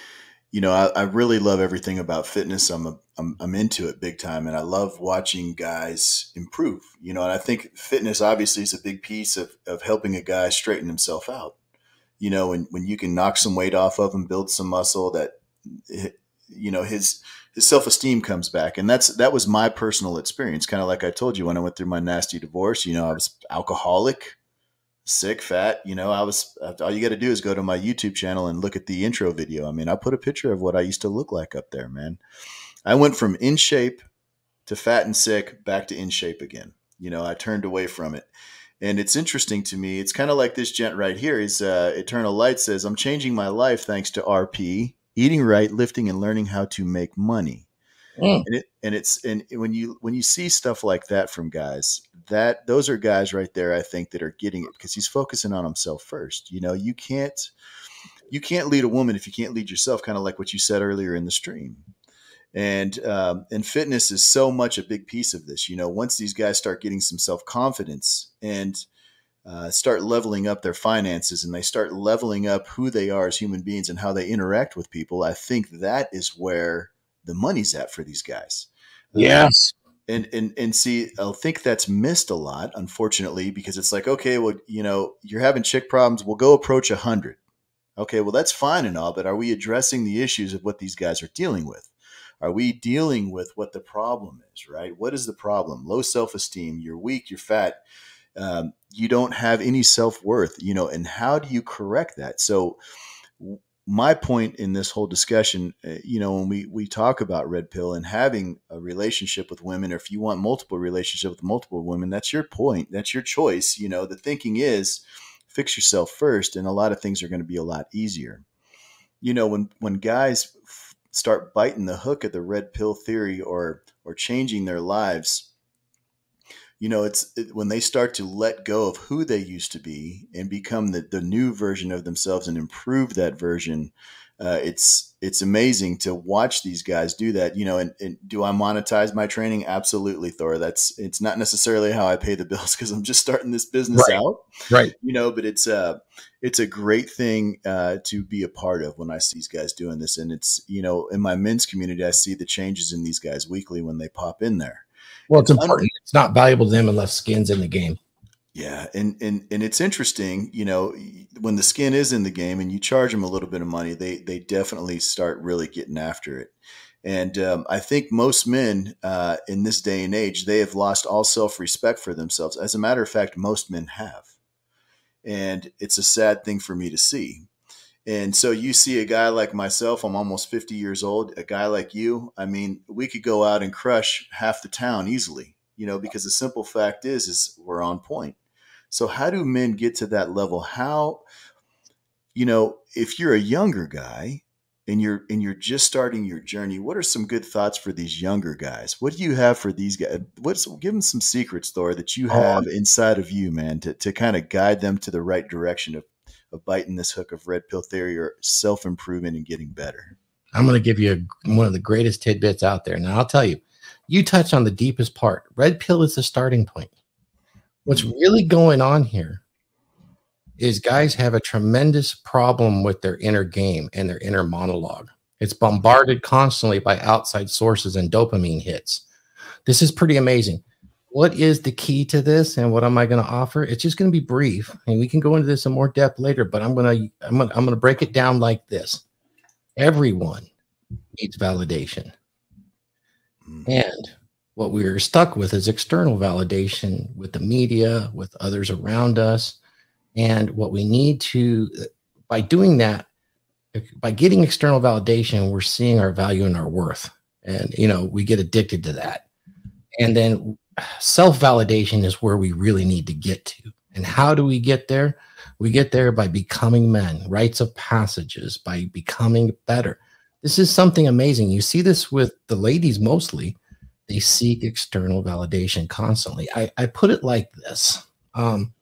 you know, I, I really love everything about fitness. I'm, a, I'm, I'm into it big time. And I love watching guys improve, you know, and I think fitness obviously is a big piece of, of helping a guy straighten himself out you know, when, when you can knock some weight off of him, build some muscle that, eh, you know, his, his self-esteem comes back. And that's, that was my personal experience. Kind of like I told you when I went through my nasty divorce, you know, I was alcoholic, sick, fat, you know, I was, all you got to do is go to my YouTube channel and look at the intro video. I mean, I put a picture of what I used to look like up there, man. I went from in shape to fat and sick back to in shape again. You know, I turned away from it. And it's interesting to me. It's kind of like this gent right here. Is uh, Eternal Light says, "I'm changing my life thanks to RP, eating right, lifting, and learning how to make money." Mm. And, it, and it's and when you when you see stuff like that from guys, that those are guys right there. I think that are getting it because he's focusing on himself first. You know, you can't you can't lead a woman if you can't lead yourself. Kind of like what you said earlier in the stream and um, and fitness is so much a big piece of this. You know, once these guys start getting some self confidence and uh, start leveling up their finances and they start leveling up who they are as human beings and how they interact with people, I think that is where the money's at for these guys. Yes. Um, and, and and see, I think that's missed a lot, unfortunately, because it's like, okay, well, you know, you're having chick problems. We'll go approach a hundred. Okay, well, that's fine and all, but are we addressing the issues of what these guys are dealing with? Are we dealing with what the problem is, right? What is the problem? Low self esteem, you're weak, you're fat, um, you don't have any self worth, you know, and how do you correct that? So, my point in this whole discussion, uh, you know, when we, we talk about red pill and having a relationship with women, or if you want multiple relationship with multiple women, that's your point. That's your choice. You know, the thinking is fix yourself first, and a lot of things are going to be a lot easier. You know, when when guys start biting the hook at the red pill theory or or changing their lives you know it's it, when they start to let go of who they used to be and become the, the new version of themselves and improve that version uh, it's it's amazing to watch these guys do that. You know, and, and, do I monetize my training? Absolutely, Thor. That's it's not necessarily how I pay the bills because I'm just starting this business right. out, right? You know, but it's a uh, it's a great thing uh, to be a part of when I see these guys doing this, and it's you know in my men's community I see the changes in these guys weekly when they pop in there. Well, it's, it's important. Un- it's not valuable to them unless skin's in the game. Yeah, and and and it's interesting, you know, when the skin is in the game and you charge them a little bit of money, they they definitely start really getting after it. And um, I think most men uh, in this day and age, they have lost all self respect for themselves. As a matter of fact, most men have, and it's a sad thing for me to see. And so you see a guy like myself, I'm almost 50 years old, a guy like you, I mean, we could go out and crush half the town easily, you know, because the simple fact is is we're on point. So how do men get to that level? How you know, if you're a younger guy and you're and you're just starting your journey, what are some good thoughts for these younger guys? What do you have for these guys? What's give them some secrets, Thor, that you oh, have inside of you, man, to, to kind of guide them to the right direction of of biting this hook of red pill theory or self improvement and getting better. I'm going to give you a, one of the greatest tidbits out there. Now I'll tell you, you touched on the deepest part. Red pill is the starting point. What's mm-hmm. really going on here is guys have a tremendous problem with their inner game and their inner monologue. It's bombarded constantly by outside sources and dopamine hits. This is pretty amazing. What is the key to this and what am I going to offer? It's just going to be brief and we can go into this in more depth later, but I'm going to I'm going to, I'm going to break it down like this. Everyone needs validation. Hmm. And what we are stuck with is external validation with the media, with others around us. And what we need to, by doing that, by getting external validation, we're seeing our value and our worth. And, you know, we get addicted to that. And then self validation is where we really need to get to. And how do we get there? We get there by becoming men, rites of passages, by becoming better. This is something amazing. You see this with the ladies mostly they seek external validation constantly. I, I put it like this um,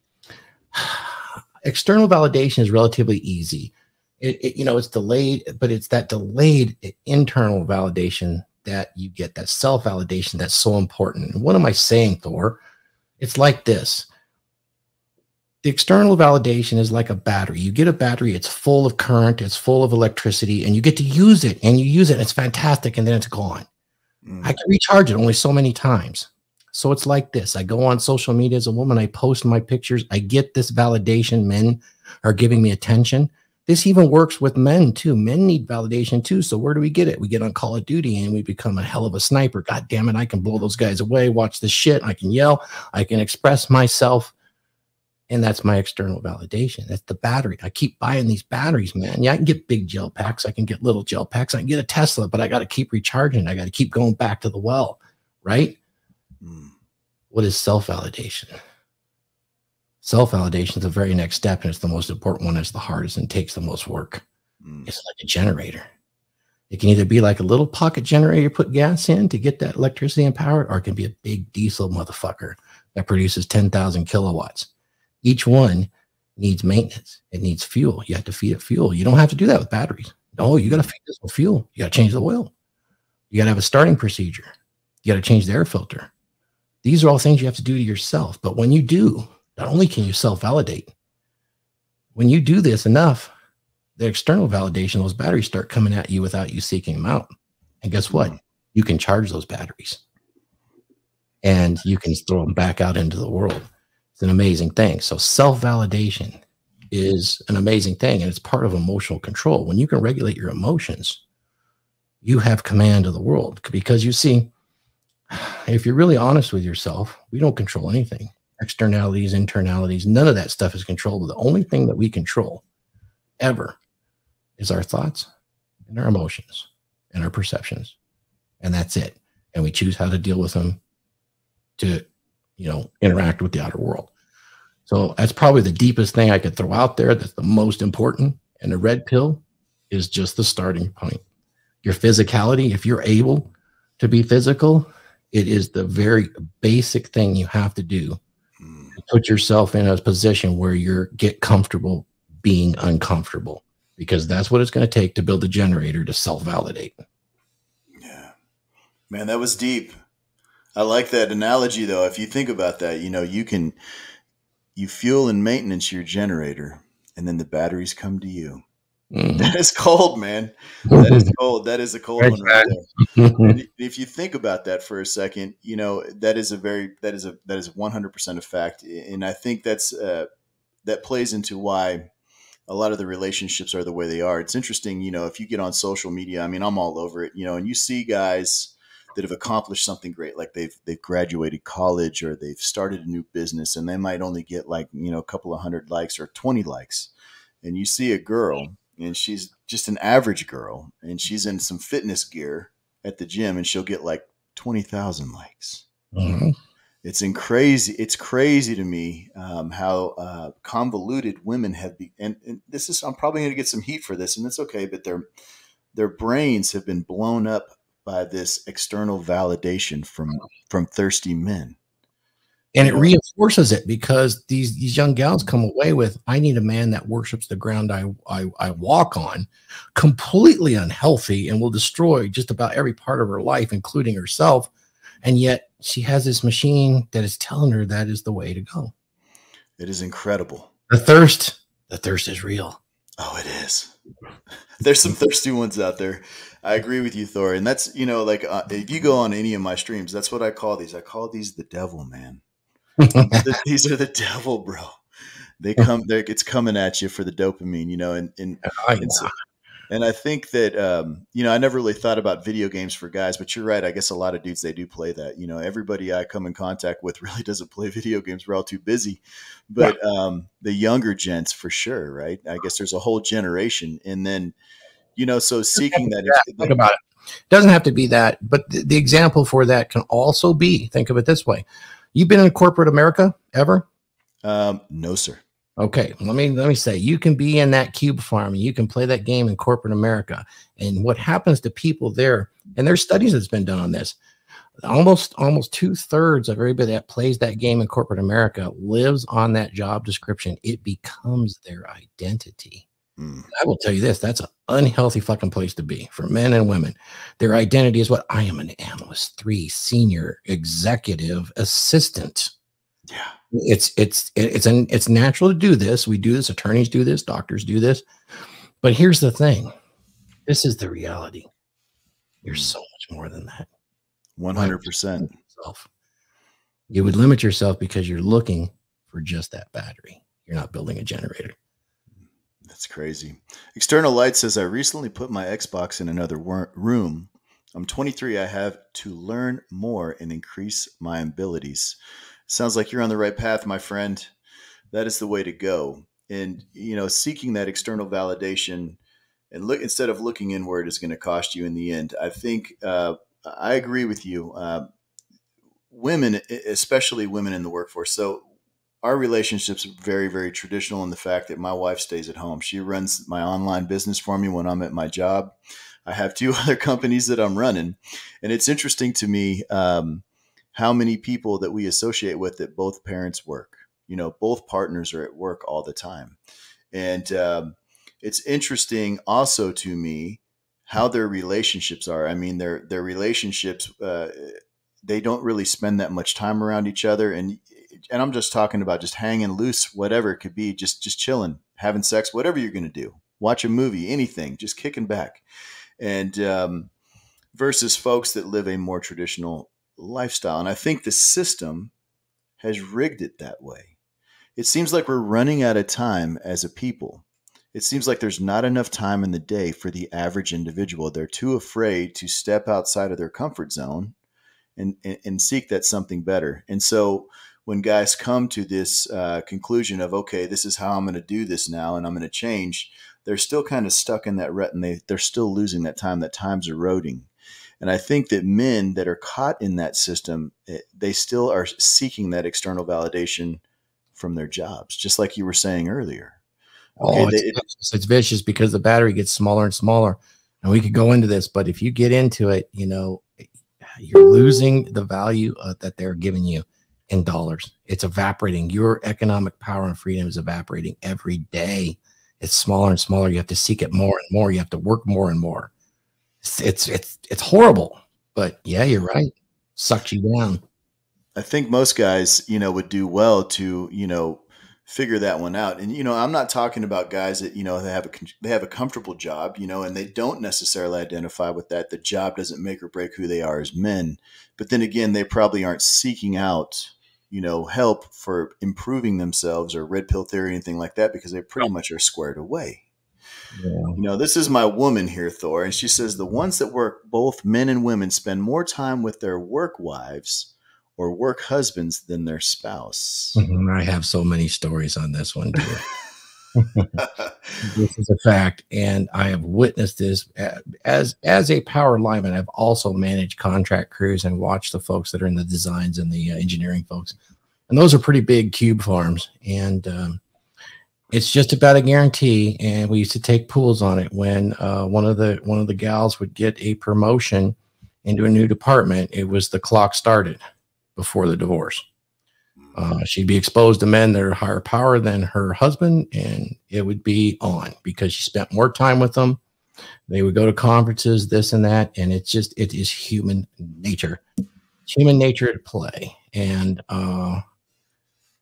external validation is relatively easy. It, it, you know, it's delayed, but it's that delayed internal validation that you get, that self validation that's so important. And what am I saying, Thor? It's like this the external validation is like a battery. You get a battery, it's full of current, it's full of electricity, and you get to use it and you use it, and it's fantastic, and then it's gone. Mm. I can recharge it only so many times. So it's like this. I go on social media as a woman, I post my pictures, I get this validation. Men are giving me attention. This even works with men too. Men need validation too. So where do we get it? We get on Call of Duty and we become a hell of a sniper. God damn it, I can blow those guys away. Watch this shit. I can yell. I can express myself. And that's my external validation. That's the battery. I keep buying these batteries, man. Yeah, I can get big gel packs. I can get little gel packs. I can get a Tesla, but I got to keep recharging. I got to keep going back to the well, right? Mm. What is self validation? Self validation is the very next step, and it's the most important one. It's the hardest and takes the most work. Mm. It's like a generator. It can either be like a little pocket generator you put gas in to get that electricity and power, or it can be a big diesel motherfucker that produces 10,000 kilowatts each one needs maintenance. It needs fuel. You have to feed it fuel. You don't have to do that with batteries. No, you got to feed this with fuel. You got to change the oil. You got to have a starting procedure. You got to change the air filter. These are all things you have to do to yourself. But when you do, not only can you self validate, when you do this enough, the external validation, those batteries start coming at you without you seeking them out. And guess what? Mm-hmm. You can charge those batteries and you can throw them back out into the world It's an amazing thing. So self validation is an amazing thing and it's part of emotional control. When you can regulate your emotions, you have command of the world because you see, if you're really honest with yourself, we don't control anything. Externalities, internalities, none of that stuff is controllable. The only thing that we control ever is our thoughts and our emotions and our perceptions. And that's it. And we choose how to deal with them to, you know, interact with the outer world. So that's probably the deepest thing I could throw out there. That's the most important. And the red pill is just the starting point. Your physicality, if you're able to be physical, it is the very basic thing you have to do. Put yourself in a position where you're get comfortable being uncomfortable. because that's what it's going to take to build a generator to self validate. Yeah. Man, that was deep. I like that analogy though. If you think about that, you know, you can you fuel and maintenance your generator and then the batteries come to you. Mm-hmm. That is cold, man. That is cold. That is a cold one right there. if you think about that for a second, you know that is a very that is a that is one hundred percent a fact, and I think that's uh, that plays into why a lot of the relationships are the way they are. It's interesting, you know, if you get on social media. I mean, I'm all over it, you know, and you see guys that have accomplished something great, like they've they've graduated college or they've started a new business, and they might only get like you know a couple of hundred likes or twenty likes, and you see a girl and she's just an average girl and she's in some fitness gear at the gym and she'll get like twenty thousand likes. Mm-hmm. It's in crazy. It's crazy to me um, how uh, convoluted women have been. And, and this is I'm probably going to get some heat for this, and it's okay. But their their brains have been blown up by this external validation from from thirsty men and it reinforces it because these these young gals come away with i need a man that worships the ground I, I i walk on completely unhealthy and will destroy just about every part of her life including herself. And yet she has this machine that is telling her that is the way to go. It is incredible. The thirst the thirst is real. Oh it is. There's some thirsty ones out there. I agree with you, Thor, and that's you know like uh, if you go on any of my streams, that's what I call these. I call these the devil, man. These are the devil, bro. They come, it's coming at you for the dopamine, you know, and and I, and, so, and I think that um, you know I never really thought about video games for guys, but you're right. I guess a lot of dudes they do play that. You know, everybody I come in contact with really doesn't play video games. We're all too busy, but um, the younger gents for sure, right? I guess there's a whole generation, and then you know, so seeking that. that think about it. Doesn't have to be that, but the, the example for that can also be. Think of it this way: You've been in corporate America ever? Um, no, sir. Okay, let me let me say you can be in that cube farm and you can play that game in corporate America. And what happens to people there, and there's studies that's been done on this. Almost almost two thirds of everybody that plays that game in corporate America lives on that job description. It becomes their identity. Mm. I will tell you this that's an unhealthy fucking place to be for men and women. Their identity is what I am an analyst three, senior executive assistant. Yeah. It's it's it's an it's natural to do this. We do this, attorneys do this, doctors do this. But here's the thing. This is the reality. You're mm. so much more than that. 100%. You would limit yourself because you're looking for just that battery. You're not building a generator. That's crazy. External Light says, I recently put my Xbox in another room. I'm 23. I have to learn more and increase my abilities. Sounds like you're on the right path, my friend. That is the way to go. And, you know, seeking that external validation and look instead of looking inward is going to cost you in the end. I think uh, I agree with you. Uh, women, especially women in the workforce. So our relationship's very very traditional in the fact that my wife stays at home. She runs my online business for me when i'm at my job. I have two other companies that i'm running. And it's interesting to me um, how many people that we associate with that both parents work. You know both partners are at work all the time. And um, it's interesting also to me how their relationships are. I mean their their relationships uh, they don't really spend that much time around each other. And and I'm just talking about just hanging loose, whatever it could be, just just chilling, having sex, whatever you're going to do, watch a movie, anything, just kicking back, and um, versus folks that live a more traditional lifestyle. And I think the system has rigged it that way. It seems like we're running out of time as a people. It seems like there's not enough time in the day for the average individual. They're too afraid to step outside of their comfort zone and, and, and seek that something better. And so when guys come to this uh, conclusion of okay this is how i'm going to do this now and i'm going to change they're still kind of stuck in that rut and they, they're still losing that time that time's eroding and i think that men that are caught in that system eh, they still are seeking that external validation from their jobs just like you were saying earlier okay, oh, it's, they, vicious. it's vicious because the battery gets smaller and smaller and we could go into this but if you get into it you know you're losing the value uh, that they're giving you in dollars. It's evaporating. Your economic power and freedom is evaporating every day. it's smaller and smaller. You have to seek it more and more. You have to work more and more. It's it's it's, it's horrible. But yeah, you're right. Sucks you down. I think most guys, you know, would do well to, you know, figure that one out. And you know, I'm not talking about guys that you know they have a they have a comfortable job, you know, and they don't necessarily identify with that. The job doesn't make or break who they are as men. But then again, they probably aren't seeking out, you know, help for improving themselves or red pill theory anything like that because they pretty much are squared away. Yeah. You know, this is my woman here, Thor, and she says the ones that work, both men and women, spend more time with their work wives or work husbands than their spouse. I have so many stories on this one too. this is a fact, and I have witnessed this as as a power lineman. I've also managed contract crews and watched the folks that are in the designs and the uh, engineering folks, and those are pretty big cube farms. And um, it's just about a guarantee. And we used to take pools on it when uh, one of the one of the gals would get a promotion into a new department. It was the clock started before the divorce. Uh, she'd be exposed to men that are higher power than her husband, and it would be on because she spent more time with them. They would go to conferences, this and that, and it's just it is human nature. It's human nature at play, and uh,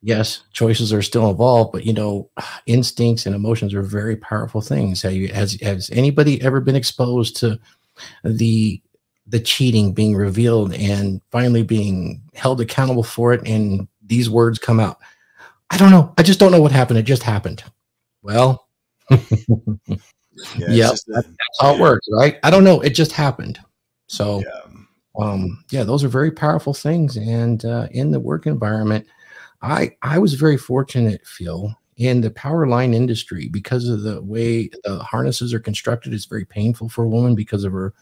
yes, choices are still involved, but you know, instincts and emotions are very powerful things. Have you, has has anybody ever been exposed to the the cheating being revealed and finally being held accountable for it and these words come out. I don't know. I just don't know what happened. It just happened. Well yeah, yep, that's, that's how it works right? I don't know. It just happened. So yeah. um yeah those are very powerful things. And uh, in the work environment i i was very fortunate phil in the power line industry because of the way the harnesses are constructed. It's very painful for a woman because of her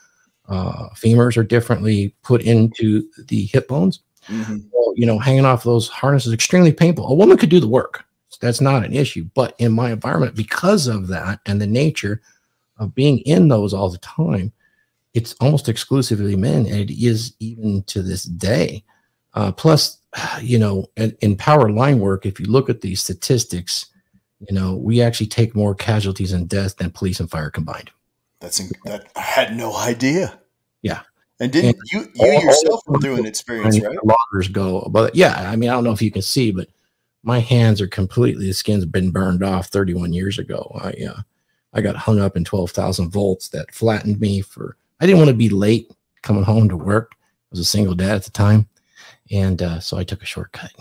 uh, femurs are differently put into the hip bones. Mm-hmm. Well, you know, hanging off those harnesses extremely painful. A woman could do the work. That's not an issue. But in my environment, because of that and the nature of being in those all the time, it's almost exclusively men, and it is even to this day. Uh, plus, you know, in, in power line work, if you look at these statistics, you know, we actually take more casualties and deaths than police and fire combined. That's inc- that I had no idea. Yeah. And didn't and you you all, yourself all through an experience, right? Loggers go, but yeah, I mean, I don't know if you can see, but my hands are completely the skin's been burned off 31 years ago. I uh, I got hung up in 12,000 volts that flattened me for. I didn't want to be late coming home to work. I was a single dad at the time, and uh, so I took a shortcut,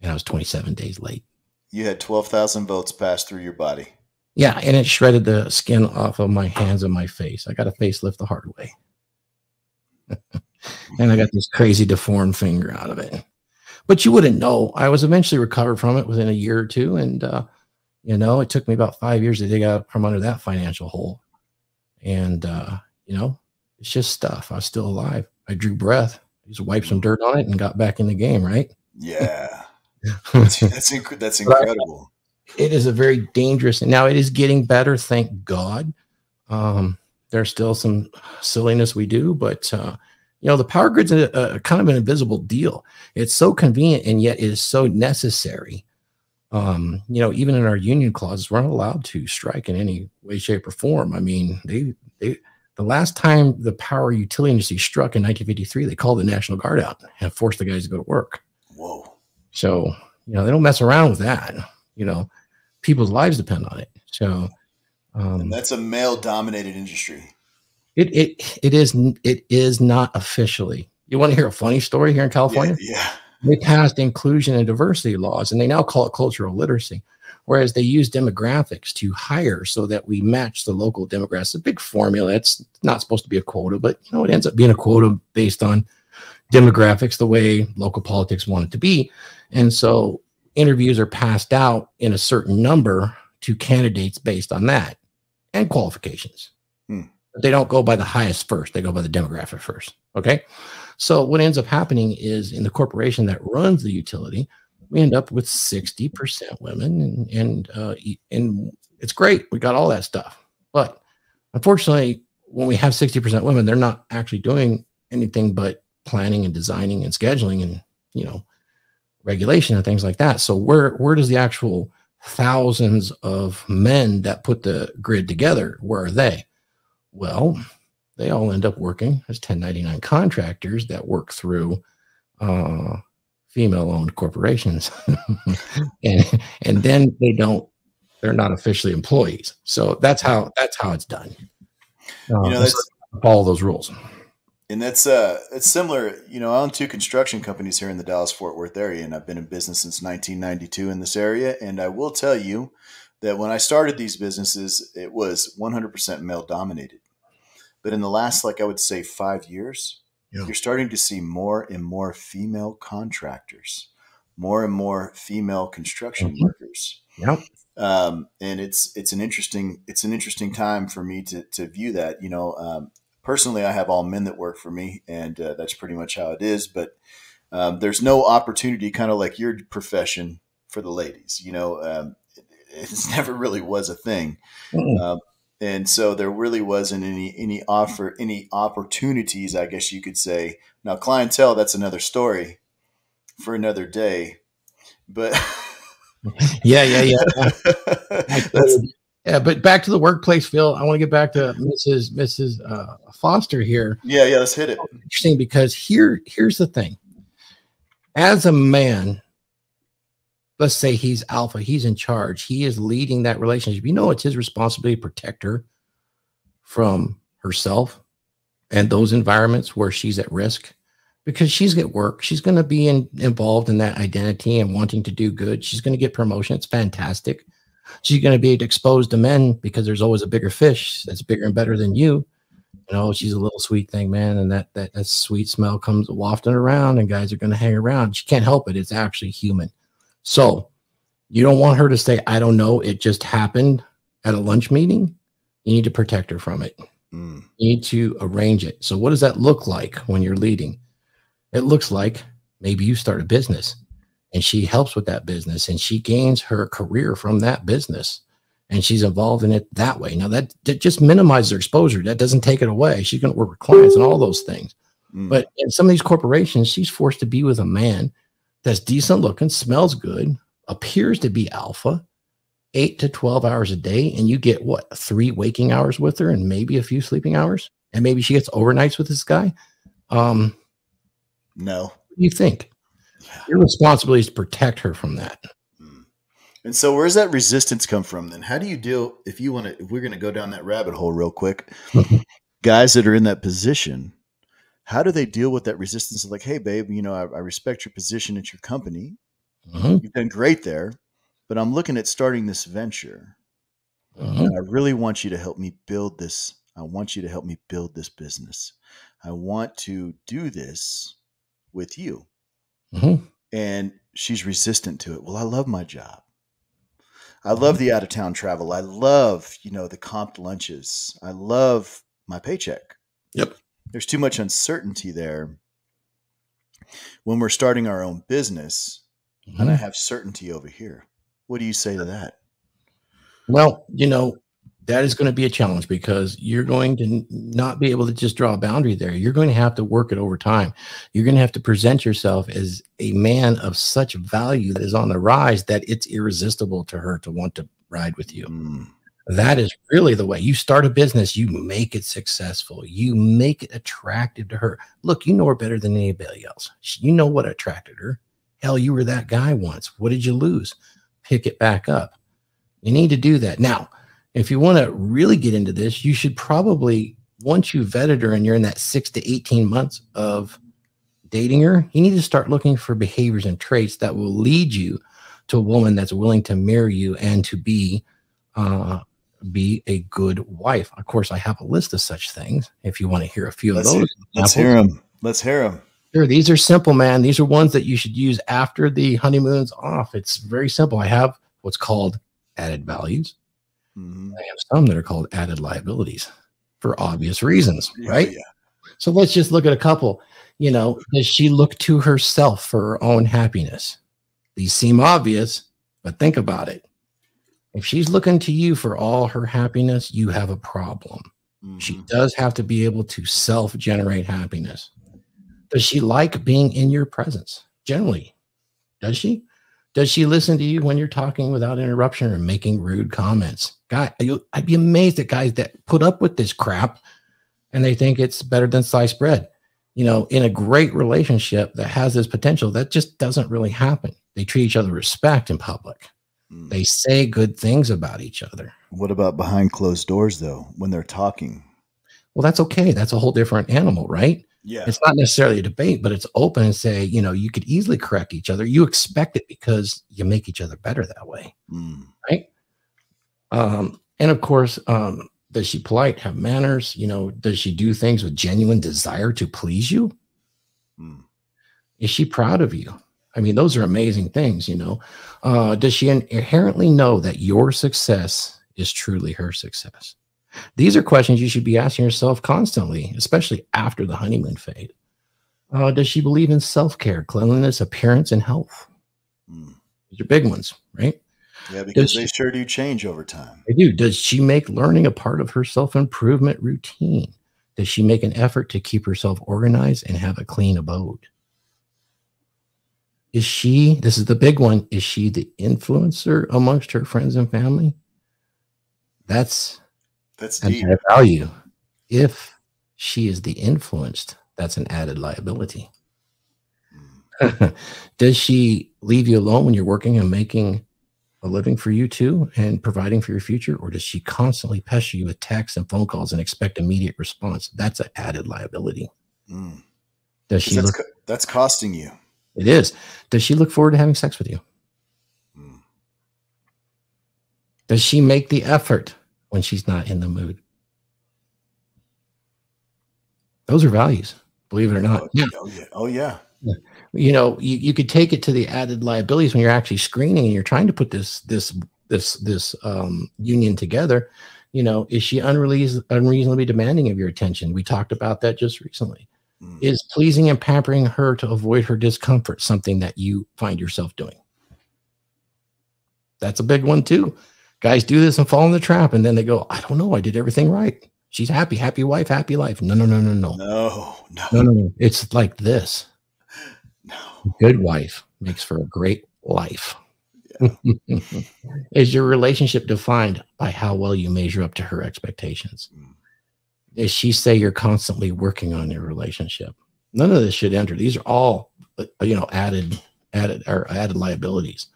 and I was 27 days late. You had 12,000 volts pass through your body. Yeah, and it shredded the skin off of my hands and my face. I got a facelift the hard way. And I got this crazy deformed finger out of it. But you wouldn't know. I was eventually recovered from it within a year or two. And, uh, you know, it took me about five years to dig out from under that financial hole. And, uh, you know, it's just stuff. I was still alive. I drew breath. I just wiped some dirt on it and got back in the game, right? Yeah. that's, that's, inc- that's incredible it is a very dangerous now it is getting better thank god um, there's still some silliness we do but uh, you know the power grid's a, a, kind of an invisible deal. It's so convenient and yet it is so necessary. Um, you know even in our union clauses we're not allowed to strike in any way shape or form. I mean they they the last time the power utility industry struck in 1953 they called the national guard out and forced the guys to go to work. Whoa. So you know they don't mess around with that. You know, people's lives depend on it. So um, that's a male dominated industry. It it it is it is not officially. You want to hear a funny story here in California? Yeah, yeah. They passed inclusion and diversity laws, and they now call it cultural literacy. Whereas they use demographics to hire so that we match the local demographics. It's a big formula. It's not supposed to be a quota, but you know it ends up being a quota based on demographics, the way local politics want it to be. And so interviews are passed out in a certain number to candidates based on that and qualifications. Hmm. They don't go by the highest first, they go by the demographic first. Okay. So what ends up happening is in the corporation that runs the utility, we end up with 60% women and and uh, and it's great. We got all that stuff. But unfortunately, when we have 60% women, they're not actually doing anything but planning and designing and scheduling and you know regulation and things like that. So where where does the actual thousands of men that put the grid together. Where are they? Well, they all end up working as 1099 contractors that work through uh, female owned corporations. and, and then they don't, they're not officially employees. So that's how, that's how it's done. Uh, you know, that's, follow those rules. And that's uh it's similar, you know, I own two construction companies here in the Dallas Fort Worth area and I've been in business since 1992 in this area and I will tell you that when I started these businesses it was 100% male dominated. But in the last like I would say 5 years, yeah. you're starting to see more and more female contractors, more and more female construction mm-hmm. workers. Yep. Um, and it's it's an interesting it's an interesting time for me to to view that. You know, um, personally, I have all men that work for me, and uh, that's pretty much how it is. But um, there's no opportunity, kind of like your profession, for the ladies. You know, um, it, it, never really was a thing, mm-hmm. and so there really wasn't any any offer any opportunities, I guess you could say. Now, clientele, that's another story for another day, but. yeah, yeah, yeah. Yeah, but back to the workplace, Phil. I want to get back to Mrs. Mrs. Uh, Foster here. Yeah, yeah, let's hit it. Interesting because here, here's the thing. As a man, let's say he's alpha, he's in charge, he is leading that relationship. You know, it's his responsibility to protect her from herself and those environments where she's at risk because she's at work. She's going to be in, involved in that identity and wanting to do good. She's going to get promotion. It's fantastic she's going to be exposed to men because there's always a bigger fish that's bigger and better than you. You know, she's a little sweet thing, man, and that that, that sweet smell comes wafting around, and guys are going to hang around. She can't help it; it's actually human. So, you don't want her to say, "I don't know, it just happened at a lunch meeting." You need to protect her from it. Mm. You need to arrange it. So, what does that look like when you're leading? It looks like maybe you start a business and she helps with that business and she gains her career from that business and she's involved in it that way. Now that, that just minimizes her exposure. That doesn't take it away. She's going to work with clients and all those things. Mm. But in some of these corporations, she's forced to be with a man that's decent looking, smells good, appears to be alpha, eight to 12 hours a day. And you get what, three waking hours with her and maybe a few sleeping hours. And maybe she gets overnights with this guy. Um, no. What do you think? Your responsibility is to protect her from that. Hmm. And so, where does that resistance come from? Then, how do you deal if you want to? If we're going to go down that rabbit hole real quick, guys that are in that position, how do they deal with that resistance? Of like, hey, babe, you know, I, I respect your position at your company. Mm-hmm. You've done great there, but I'm looking at starting this venture. Mm-hmm. I really want you to help me build this. I want you to help me build this business. I want to do this with you. Mm-hmm. And she's resistant to it. Well, I love my job. I love mm-hmm. the out of town travel. I love, you know, the comp lunches. I love my paycheck. Yep. There's too much uncertainty there. When we're starting our own business, mm-hmm. and I have certainty over here. What do you say to that? Well, you know, that is going to be a challenge because you're going to not be able to just draw a boundary there. You're going to have to work it over time. You're going to have to present yourself as a man of such value that is on the rise that it's irresistible to her to want to ride with you. Mm. That is really the way you start a business. You make it successful. You make it attractive to her. Look, you know her better than anybody else. You know what attracted her. Hell, you were that guy once. What did you lose? Pick it back up. You need to do that. Now, if you want to really get into this, you should probably, once you vetted her and you're in that six to 18 months of dating her, you need to start looking for behaviors and traits that will lead you to a woman that's willing to marry you and to be uh, be a good wife. Of course, I have a list of such things. If you want to hear a few let's of those, hear, let's hear them. Let's hear them. Sure, these are simple, man. These are ones that you should use after the honeymoon's off. It's very simple. I have what's called added values. Mm-hmm. I have some that are called added liabilities for obvious reasons, yeah, right? Yeah. So let's just look at a couple. You know, does she look to herself for her own happiness? These seem obvious, but think about it. If she's looking to you for all her happiness, you have a problem. Mm-hmm. She does have to be able to self generate happiness. Does she like being in your presence? Generally, does she? Does she listen to you when you're talking without interruption or making rude comments? Guy, I'd be amazed at guys that put up with this crap and they think it's better than sliced bread. You know, in a great relationship that has this potential, that just doesn't really happen. They treat each other respect in public. Mm. They say good things about each other. What about behind closed doors, though, when they're talking? Well, that's okay. That's a whole different animal, right? Yeah. It's not necessarily a debate, but it's open and say, you know, you could easily correct each other. You expect it because you make each other better that way. Mm. Right. Um, and of course, um, does she polite, have manners? You know, does she do things with genuine desire to please you? Mm. Is she proud of you? I mean, those are amazing things, you know. Uh, does she inherently know that your success is truly her success? These are questions you should be asking yourself constantly, especially after the honeymoon phase. Uh, does she believe in self care, cleanliness, appearance, and health? Mm. These are big ones, right? Yeah, because they sure do change over time. They do. Does she make learning a part of her self improvement routine? Does she make an effort to keep herself organized and have a clean abode? Is she, this is the big one, is she the influencer amongst her friends and family? That's that's deep. value. If she is the influenced, that's an added liability. Mm. Does she leave you alone when you're working and making a living for you too and providing for your future? Or does she constantly pester you with texts and phone calls and expect immediate response? That's an added liability. Mm. Does she that's, look, that's costing you? It is. Does she look forward to having sex with you? Mm. Does she make the effort when she's not in the mood. Those are values, believe it or not. Oh, yeah. Oh, yeah. Oh, yeah. You know, you, you could take it to the added liabilities when you're actually screening and you're trying to put this this this this um, union together. You know, is she unreasonably demanding of your attention? We talked about that just recently. Mm. Is pleasing and pampering her to avoid her discomfort something that you find yourself doing? That's a big one too guys do this and fall in the trap and then they go i don't know i did everything right. She's happy happy wife happy life. No no no no no. No no. No no, no. it's like this. No. Good wife makes for a great life. Yeah. is your relationship defined by how well you measure up to her expectations? Mm. does she say you're constantly working on your relationship? None of this should enter. These are all uh, you know added added or added liabilities.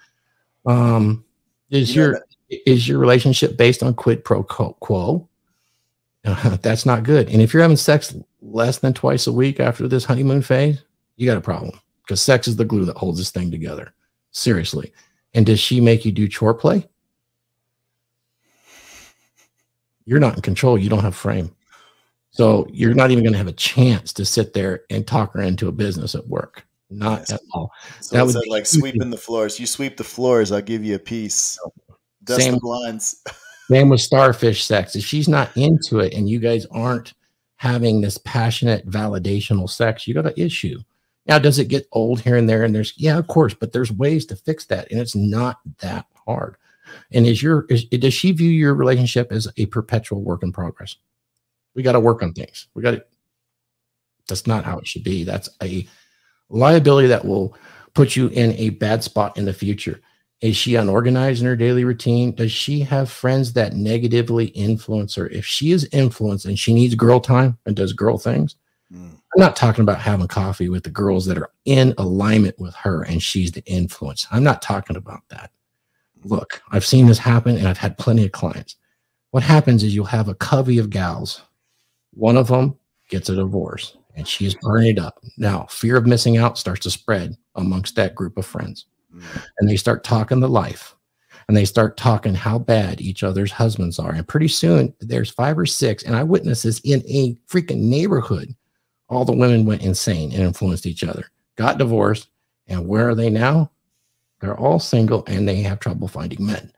Um is you your is your relationship based on quid pro quo? Uh-huh, that's not good. And if you're having sex less than twice a week after this honeymoon phase, you got a problem because sex is the glue that holds this thing together. Seriously. And does she make you do chore play? You're not in control. You don't have frame. So you're not even going to have a chance to sit there and talk her into a business at work. Not yes. at all. So that would like sweeping the floors. You sweep the floors, I'll give you a piece. Dust same, the blinds. same with starfish sex. If she's not into it and you guys aren't having this passionate validational sex, you got an issue. Now, does it get old here and there? And there's, yeah, of course, but there's ways to fix that. And it's not that hard. And is your, is, does she view your relationship as a perpetual work in progress? We got to work on things. We got to, that's not how it should be. That's a liability that will put you in a bad spot in the future. Is she unorganized in her daily routine? Does she have friends that negatively influence her? If she is influenced and she needs girl time and does girl things, mm. I'm not talking about having coffee with the girls that are in alignment with her and she's the influence. I'm not talking about that. Look, I've seen this happen and I've had plenty of clients. What happens is you'll have a covey of gals. One of them gets a divorce and she's burning it up. Now, fear of missing out starts to spread amongst that group of friends and they start talking the life and they start talking how bad each other's husbands are. And pretty soon there's five or six, and I witnessed this in a freaking neighborhood. All the women went insane and influenced each other, got divorced, and where are they now? They're all single and they have trouble finding men.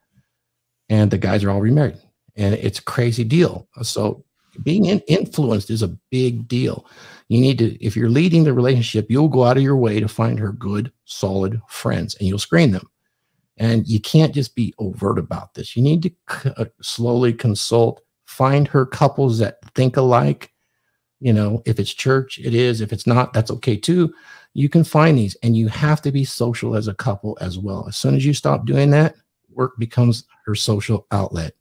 And the guys are all remarried. And it's a crazy deal. So being influenced is a big deal. You need to, if you're leading the relationship, you'll go out of your way to find her good, solid friends and you'll screen them. And you can't just be overt about this. You need to uh, slowly consult, find her couples that think alike, You know, if it's church, it is. If it's not, that's okay too. You can find these, and you have to be social as a couple as well. As soon as you stop doing that, work becomes her social outlet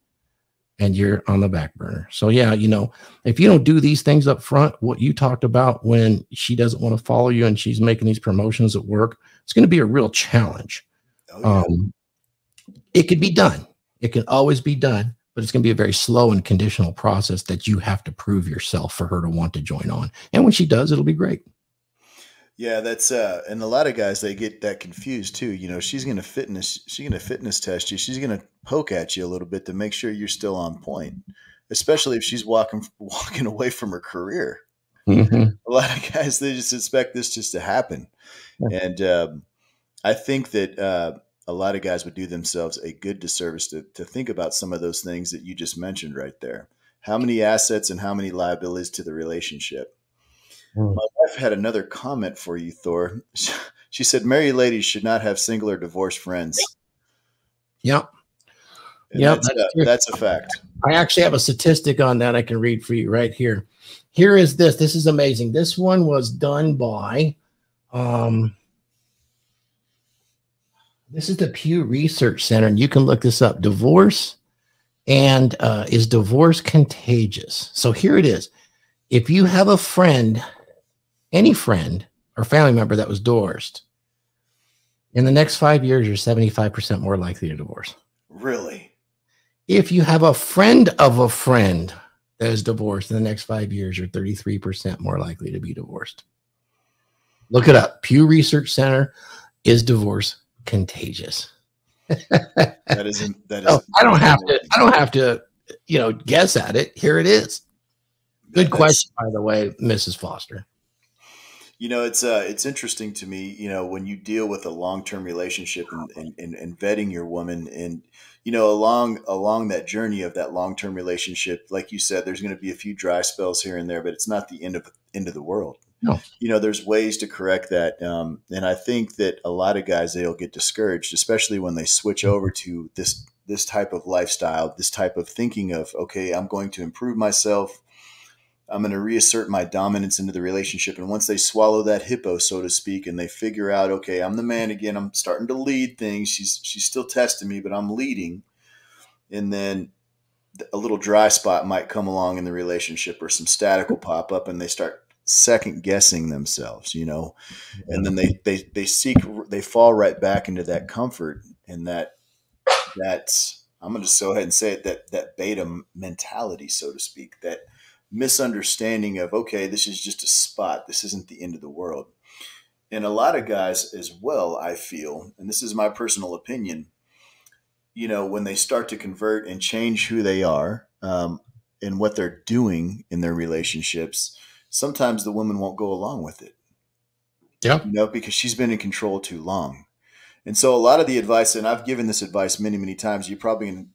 and you're on the back burner. So yeah, you know, if you don't do these things up front, what you talked about when she doesn't want to follow you and she's making these promotions at work, it's going to be a real challenge. Oh, yeah. um, it could be done. It can always be done, but it's going to be a very slow and conditional process that you have to prove yourself for her to want to join on. And when she does, it'll be great. Yeah, that's uh and a lot of guys they get that confused too. You know, she's gonna fitness she's gonna fitness test you. She's gonna poke at you a little bit to make sure you're still on point. Especially if she's walking walking away from her career. Mm-hmm. A lot of guys they just expect this just to happen. Yeah. And um, I think that uh, a lot of guys would do themselves a good disservice to, to think about some of those things that you just mentioned right there. How many assets and how many liabilities to the relationship? Mm. My wife had another comment for you, Thor. She said married ladies should not have single or divorced friends. Yep. yep. That's, a, that's a fact. I actually have a statistic on that I can read for you right here. Here is this. This is amazing. This one was done by um this is the Pew Research Center, and you can look this up. Divorce and uh, is divorce contagious? So here it is. If you have a friend any friend or family member that was divorced, in the next five years, you're 75% more likely to divorce. Really? If you have a friend of a friend that is divorced in the next five years, you're 33% more likely to be divorced. Look it up. Pew Research Center is divorce contagious. that isn't that is I don't have to I don't have to you know guess at it. Here it is. Good question, by the way, Mrs. Foster. You know, it's uh, it's interesting to me. You know, when you deal with a long term relationship and, and, and, and, vetting your woman, and you know, along along that journey of that long term relationship, like you said, there's going to be a few dry spells here and there, but it's not the end of end of the world. No. You know, there's ways to correct that, um, and I think that a lot of guys they'll get discouraged, especially when they switch over to this this type of lifestyle, this type of thinking of okay, I'm going to improve myself I'm going to reassert my dominance into the relationship. And once they swallow that hippo, so to speak, and they figure out, okay, I'm the man again. I'm starting to lead things. She's she's still testing me, but I'm leading. And then a little dry spot might come along in the relationship, or some static will pop up, and they start second guessing themselves, you know. And then they they they seek they fall right back into that comfort and that that's I'm going to just go ahead and say it that that beta mentality, so to speak, that misunderstanding of okay this is just a spot. This isn't the end of the world. And a lot of guys as well i feel and this is my personal opinion you know when they start to convert and change who they are um, and what they're doing in their relationships sometimes the woman won't go along with it. Yeah you know because she's been in control too long. And so a lot of the advice and i've given this advice many many times you probably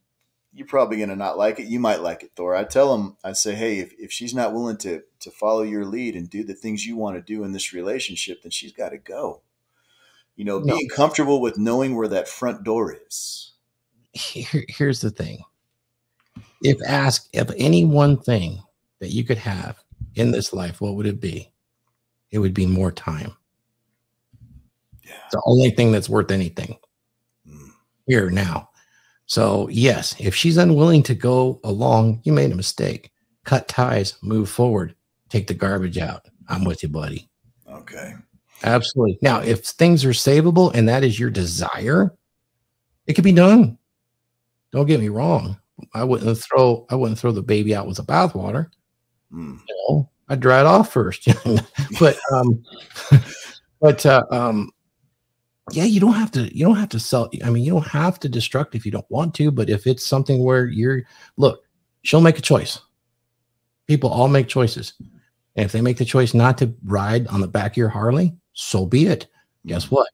you're probably going to not like it. You might like it, Thor. I tell them, I say, hey, if, if she's not willing to to follow your lead and do the things you want to do in this relationship, then she's got to go. You know, no. being comfortable with knowing where that front door is. Here, here's the thing. If asked of any one thing that you could have in this life, what would it be? It would be more time. Yeah. It's the only thing that's worth anything. Mm. Here now so, yes, if she's unwilling to go along, you made a mistake. Cut ties, move forward, take the garbage out. I'm with you, buddy. Okay. Absolutely. Now, if things are savable and that is your desire, it could be done. Don't get me wrong. I wouldn't throw I wouldn't throw the baby out with the bathwater. Mm. You know, I'd dry it off first. but um but uh, um yeah, you don't have to, you don't have to sell. I mean, you don't have to destruct if you don't want to, but if it's something where you're, look, she'll make a choice. People all make choices. And if they make the choice not to ride on the back of your Harley, so be it. Guess mm-hmm. what?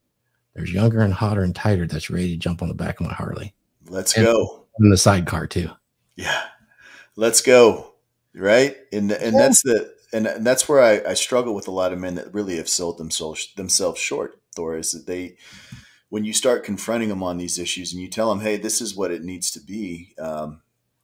There's younger and hotter and tighter that's ready to jump on the back of my Harley. Let's and, go. In the sidecar too. Yeah. Let's go. Right. And and yeah. that's the and, and that's where I, I struggle with a lot of men that really have sold themselves themselves short Thor, is that they, when you start confronting them on these issues and you tell them, hey, this is what it needs to be, um,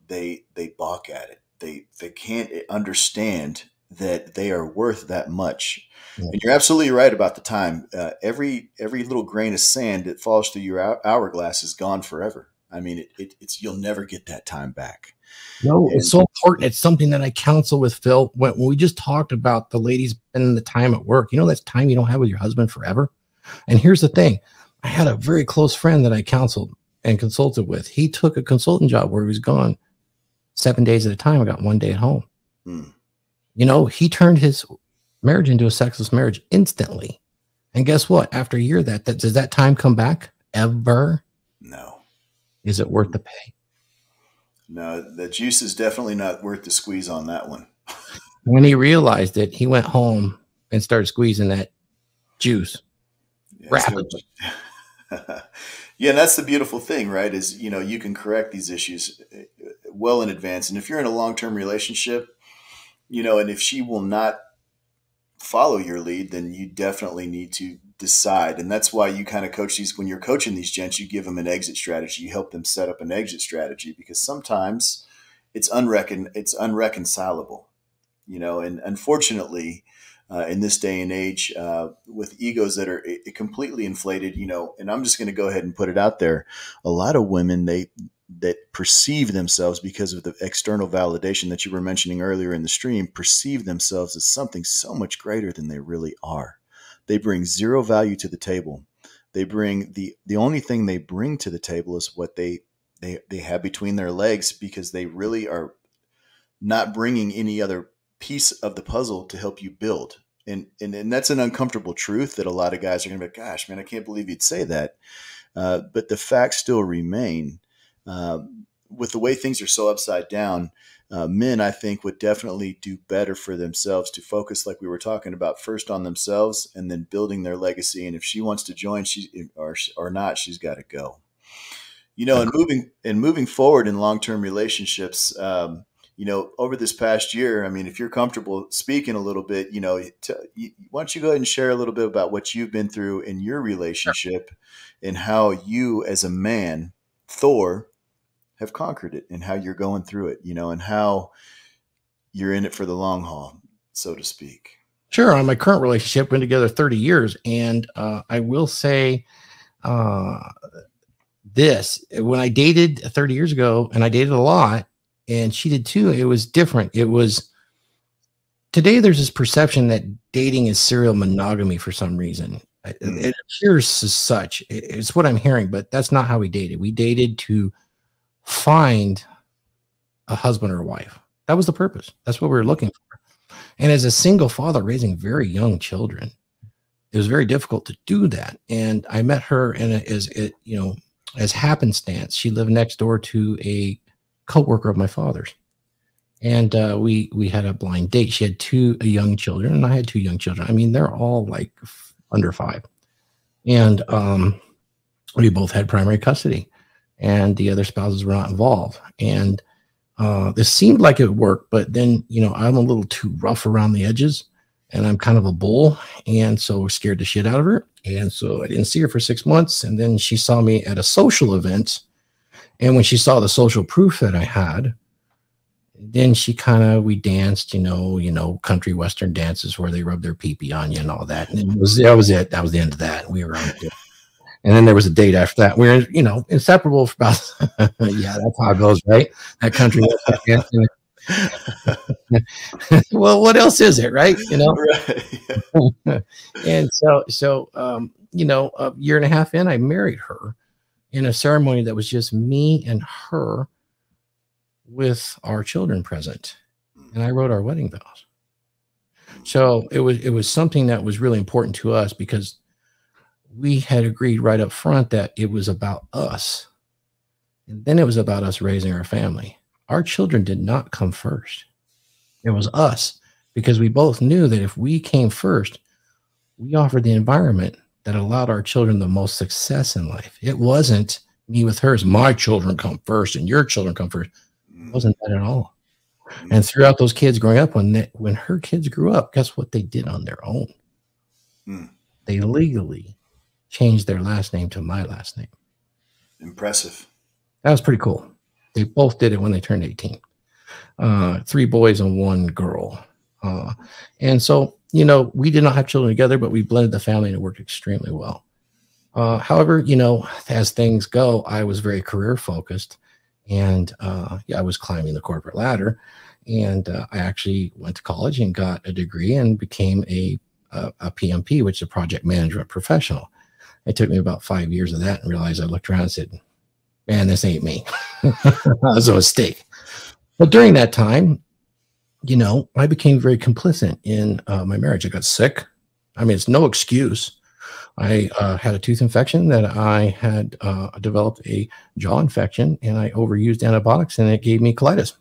they they balk at it. They they can't understand that they are worth that much. Yeah. And you're absolutely right about the time. Uh, every every little grain of sand that falls through your hourglass is gone forever. I mean, it, it, it's you'll never get that time back. No, and, it's so important. It's something that I counsel with Phil when, when we just talked about the ladies spending the time at work. You know, that's time you don't have with your husband forever. And here's the thing: I had a very close friend that I counseled and consulted with. He took a consultant job where he was gone seven days at a time. I got one day at home. Hmm. You know, he turned his marriage into a sexless marriage instantly. And guess what? After a year, that, that does that time come back ever? No. Is it worth the pay? No, the juice is definitely not worth the squeeze on that one. when he realized it, he went home and started squeezing that juice rapidly. yeah, and that's the beautiful thing, right? Is you know you can correct these issues uh, well in advance, and if you're in a long term relationship, you know, and if she will not follow your lead, then you definitely need to decide. And that's why you kind of coach these when you're coaching these gents, you give them an exit strategy. You help them set up an exit strategy because sometimes it's unrecon it's unreconcilable, you know, and unfortunately, uh, in this day and age, uh, with egos that are completely inflated, you know, and I'm just going to go ahead and put it out there. A lot of women, they, that perceive themselves because of the external validation that you were mentioning earlier in the stream perceive themselves as something so much greater than they really are they bring zero value to the table they bring the the only thing they bring to the table is what they they they have between their legs because they really are not bringing any other piece of the puzzle to help you build and and, and that's an uncomfortable truth that a lot of guys are going to be gosh man i can't believe you'd say that uh, but the facts still remain uh, with the way things are so upside down, uh, men, I think, would definitely do better for themselves to focus, like we were talking about, first on themselves and then building their legacy. And if she wants to join, she or or not, she's got to go. You know, and moving and moving forward in long term relationships. Um, you know, over this past year, I mean, if you're comfortable speaking a little bit, you know, why don't you go ahead and share a little bit about what you've been through in your relationship and how you, as a man, Thor, have conquered it and how you're going through it, you know, and how you're in it for the long haul, so to speak. Sure. On my current relationship, been together 30 years. And uh, I will say uh, this when I dated 30 years ago, and I dated a lot, and she did too, it was different. It was today there's this perception that dating is serial monogamy for some reason. Mm. It appears as such. It's what I'm hearing, but that's not how we dated. We dated to find a husband or a wife. That was the purpose. That's what we were looking for. And as a single father raising very young children, it was very difficult to do that. And I met her and as it, you know, as happenstance, she lived next door to a co-worker of my father's. And uh, we we had a blind date. She had two young children, and I had two young children. I mean, they're all like under five, and um, we both had primary custody and the other spouses were not involved. And uh, this seemed like it worked, but then, you know, I'm a little too rough around the edges and I'm kind of a bull. And so scared the shit out of her. And so I didn't see her for six months. And then she saw me at a social event. And when she saw the social proof that I had, then she kind of we danced, you know, you know, country western dances where they rub their pee pee on you and all that. And it was that was it. That was the end of that. We were on it. And then there was a date after that. We are you know, inseparable for about, yeah, that's how it goes, right? That country. well, what else is it, right? You know? And so, so, um, you know, a year and a half in, I married her in a ceremony that was just me and her with our children present. And I wrote our wedding vows. So it was, it was something that was really important to us because we had agreed right up front that it was about us. And then it was about us raising our family. Our children did not come first. It was us because we both knew that if we came first, we offered the environment that allowed our children the most success in life. It wasn't me with hers, my children come first and your children come first. It wasn't that at all. And throughout those kids growing up, when they, when her kids grew up, guess what they did on their own? Mm. They legally changed their last name to my last name. Impressive. That was pretty cool. They both did it when they turned 18. Uh, three boys and one girl. Uh, and so, you know, we did not have children together, but we blended the family and it worked extremely well. Uh, however, you know, as things go, I was very career focused and uh, yeah, I was climbing the corporate ladder. And uh, I actually went to college and got a degree and became a, a, a PMP, which is a project management professional. It took me about five years of that and realized I looked around and said, man, this ain't me. that was a mistake. But during that time, you know, I became very complicit in uh, my marriage. I got sick. I mean, it's no excuse. I uh, had a tooth infection that I had uh, developed a jaw infection and I overused antibiotics and it gave me colitis.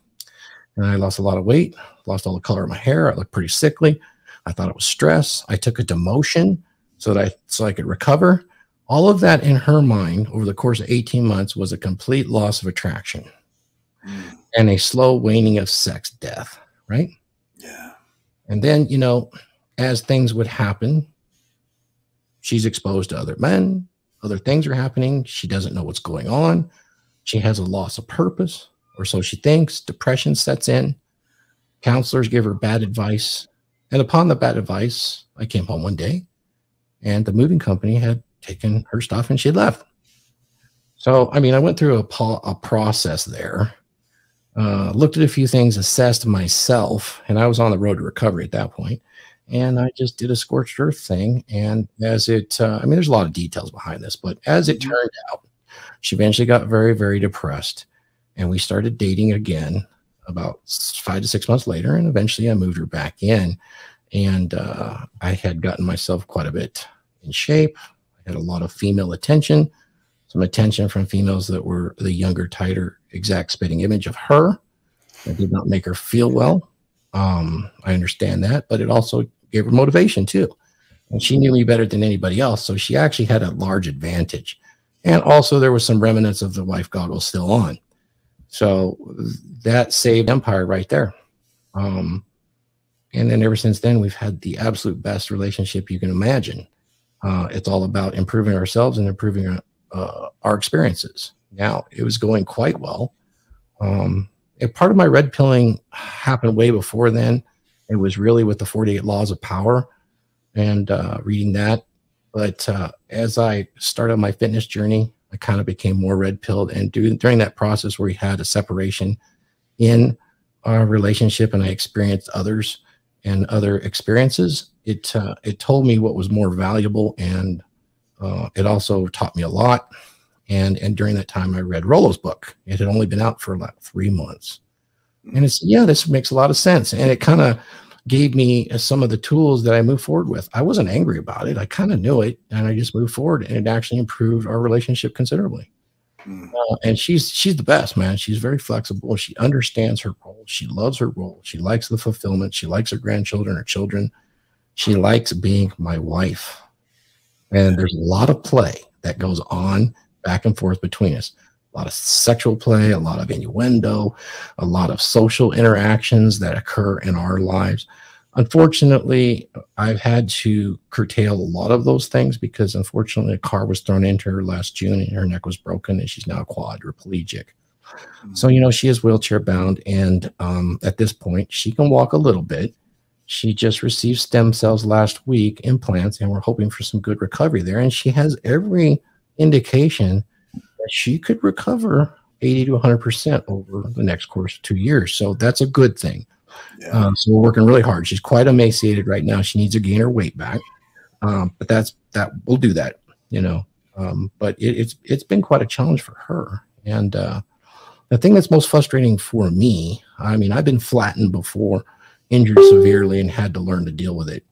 And I lost a lot of weight, lost all the color of my hair. I looked pretty sickly. I thought it was stress. I took a demotion so that I so I could recover. All of that in her mind over the course of 18 months was a complete loss of attraction mm. and a slow waning of sex death, right? Yeah. And then, you know, as things would happen, she's exposed to other men, other things are happening. She doesn't know what's going on. She has a loss of purpose, or so she thinks. Depression sets in. Counselors give her bad advice. And upon the bad advice, I came home one day and the moving company had taken her stuff and she left. So, I mean, I went through a, a process there, uh, looked at a few things, assessed myself, and I was on the road to recovery at that point. and I just did a scorched earth thing. And as it, uh, I mean, there's a lot of details behind this, but as it mm-hmm. turned out, she eventually got very, very depressed, and we started dating again about five to six months later. And eventually, I moved her back in, and uh, I had gotten myself quite a bit in shape. I had a lot of female attention, some attention from females that were the younger, tighter, exact spitting image of her. That did not make her feel well. Um, I understand that, but it also gave her motivation too. And she knew me better than anybody else. So she actually had a large advantage. And also, there was some remnants of the wife goggles still on. So that saved Empire right there. Um, and then ever since then, we've had the absolute best relationship you can imagine. Uh, it's all about improving ourselves and improving uh, our experiences. Now, it was going quite well. Um, part of my red pilling happened way before then. It was really with the 48 Laws of Power and uh, reading that. But uh, as I started my fitness journey, I kind of became more red pilled. And do, during that process where we had a separation in our relationship and I experienced others and other experiences, it, uh, it told me what was more valuable. And uh, it also taught me a lot. And, and during that time, I read Rollo's book. It had only been out for like three months and it's, yeah, this makes a lot of sense. And it kind of gave me some of the tools that I moved forward with. I wasn't angry about it. I kind of knew it and I just moved forward and it actually improved our relationship considerably. Mm. Uh, and she's she's the best, man. She's very flexible. She understands her role. She loves her role. She likes the fulfillment. She likes her grandchildren, her children. She likes being my wife. And there's a lot of play that goes on back and forth between us a lot of sexual play, a lot of innuendo, a lot of social interactions that occur in our lives. Unfortunately, I've had to curtail a lot of those things because unfortunately a car was thrown into her last June and her neck was broken and she's now quadriplegic. So, you know, she is wheelchair bound. And um, at this point, she can walk a little bit. She just received stem cells last week, implants, and we're hoping for some good recovery there. And she has every indication that she could recover 80 to 100% over the next course of two years. So that's a good thing. Yeah. Um, so we're working really hard. She's quite emaciated right now. She needs to gain her weight back. Um, but that's that we'll do that, you know. Um, but it, it's it's been quite a challenge for her. And uh, the thing that's most frustrating for me, I mean, I've been flattened before, injured severely, and had to learn to deal with it.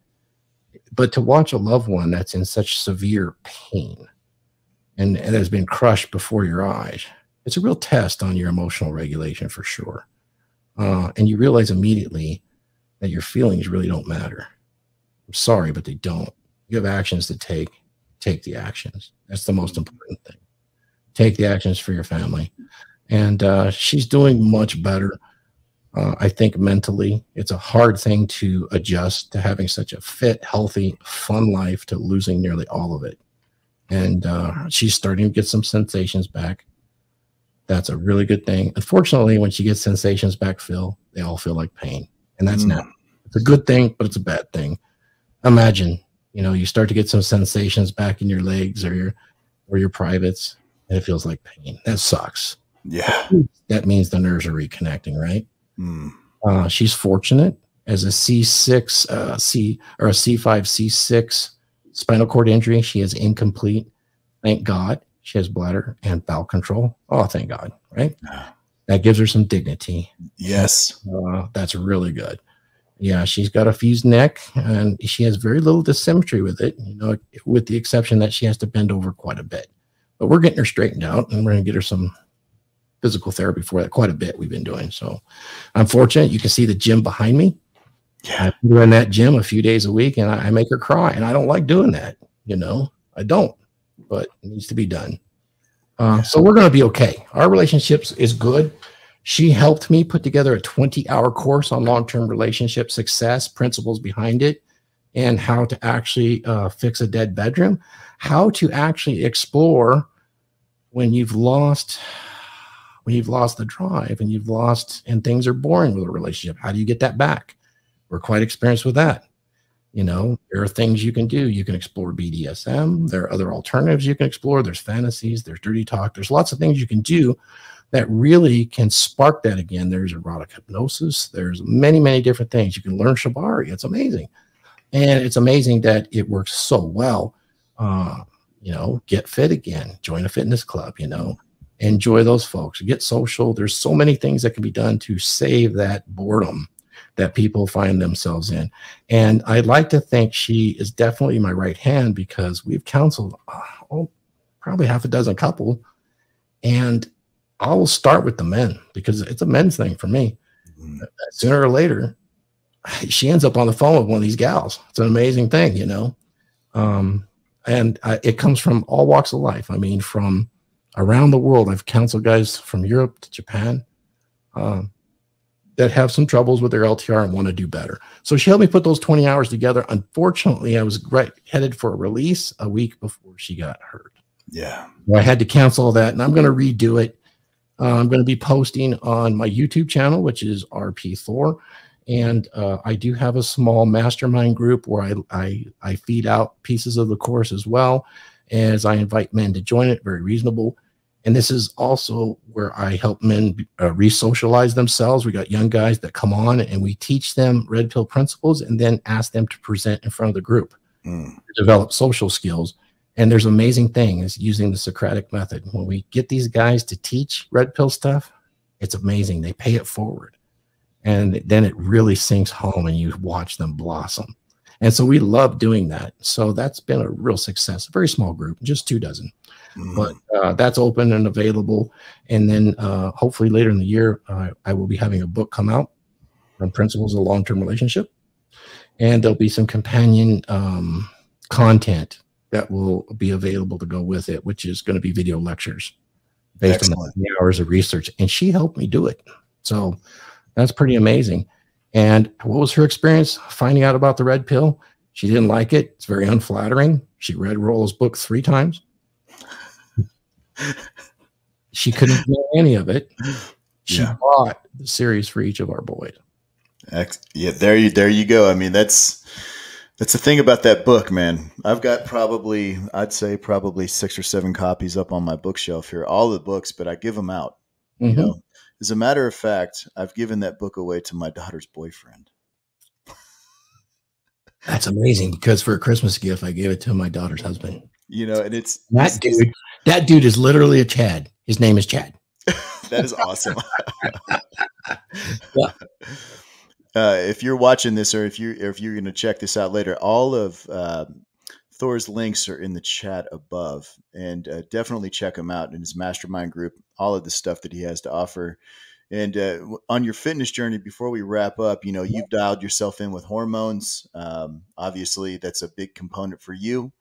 But to watch a loved one that's in such severe pain, and, and has been crushed before your eyes, it's a real test on your emotional regulation for sure. Uh, and you realize immediately that your feelings really don't matter. I'm sorry, but they don't. You have actions to take. Take the actions. That's the most important thing. Take the actions for your family. And uh, she's doing much better. Uh, I think mentally, it's a hard thing to adjust to having such a fit, healthy, fun life to losing nearly all of it and uh, she's starting to get some sensations back. That's a really good thing. Unfortunately, when she gets sensations back, Phil, they all feel like pain, and that's mm. It's a good thing, but it's a bad thing. Imagine, you know, you start to get some sensations back in your legs or your or your privates, and it feels like pain. That sucks. Yeah. That means the nerves are reconnecting, right? Mm. Uh, she's fortunate as a C6, uh, C or a C5, C6 spinal cord injury. She is incomplete. Thank God she has bladder and bowel control. Oh, thank God, right? That gives her some dignity. Yes. Uh, that's really good. Yeah, she's got a fused neck and she has very little dissymmetry with it, you know, with the exception that she has to bend over quite a bit. But we're getting her straightened out and we're going to get her some physical therapy for that quite a bit we've been doing. So I'm fortunate. You can see the gym behind me. Yeah. I'm doing that gym a few days a week and I, I make her cry. And I don't like doing that. You know, I don't, but it needs to be done. Uh, so we're going to be okay. Our relationships is good. She helped me put together a 20 hour course on long term relationship success, principles behind it, and how to actually uh, fix a dead bedroom, how to actually explore when you've lost when you've lost the drive and you've lost and things are boring with a relationship how do you get that back? We're quite experienced with that. You know there are things you can do. You can explore bdsm there are other alternatives you can explore. There's fantasies. There's dirty talk. There's lots of things you can do that really can spark that again. There's erotic hypnosis. There's many many different things. You can learn shibari. It's amazing. And it's amazing that it works so well uh, you know get fit again join a fitness club you know enjoy those folks. Get social. There's so many things that can be done to save that boredom that people find themselves in. And i'd like to think she is definitely my right hand because we've counseled uh, oh, probably half a dozen couple. And i will start with the men because it's a men's thing for me. Mm. sooner or later she ends up on the phone with one of these gals. It's an amazing thing you know? Um, and I, it comes from all walks of life. I mean from around the world. I've counseled guys from Europe to Japan um, that have some troubles with their LTR and want to do better. So she helped me put those 20 hours together. Unfortunately, I was right headed for a release a week before she got hurt. Yeah. I had to cancel that and I'm going to redo it. Uh, I'm going to be posting on my YouTube channel, which is RP Thor. And uh, I do have a small mastermind group where I, I, I feed out pieces of the course as well as I invite men to join it. Very reasonable. And this is also where I help men uh, re-socialize themselves. We got young guys that come on and we teach them red pill principles and then ask them to present in front of the group, Mm. develop social skills. And there's amazing things using the Socratic method. When we get these guys to teach red pill stuff, it's amazing. They pay it forward. And then it really sinks home and you watch them blossom. And so we love doing that. So that's been a real success. A very small group, just two dozen Mm. but uh, that's open and available. And then uh, hopefully later in the year, uh, I will be having a book come out on principles of long term relationship. And there'll be some companion um, content that will be available to go with it, which is going to be video lectures based Excellent. on the hours of research. And she helped me do it. So that's pretty amazing. And what was her experience finding out about the red pill? She didn't like it. It's very unflattering. She read Rollo's book three times. She couldn't do any of it. She Yeah. bought the series for each of our boys. Yeah, there you there you go. I mean, that's that's the thing about that book, man. I've got probably I'd say probably six or seven copies up on my bookshelf here, all the books, but I give them out. You Mhm. know, as a matter of fact, I've given that book away to my daughter's boyfriend. That's amazing because for a Christmas gift, I gave it to my daughter's husband. You know, and it's That it's- dude, that dude is literally a Chad. His name is Chad. that is awesome. Yeah. uh, if you're watching this, or if you if you're going to check this out later, all of um Thor's links are in the chat above, and uh, definitely check him out in his mastermind group. All of the stuff that he has to offer. And uh, on your fitness journey, before we wrap up, you know you've dialed yourself in with hormones. Um, obviously, that's a big component for you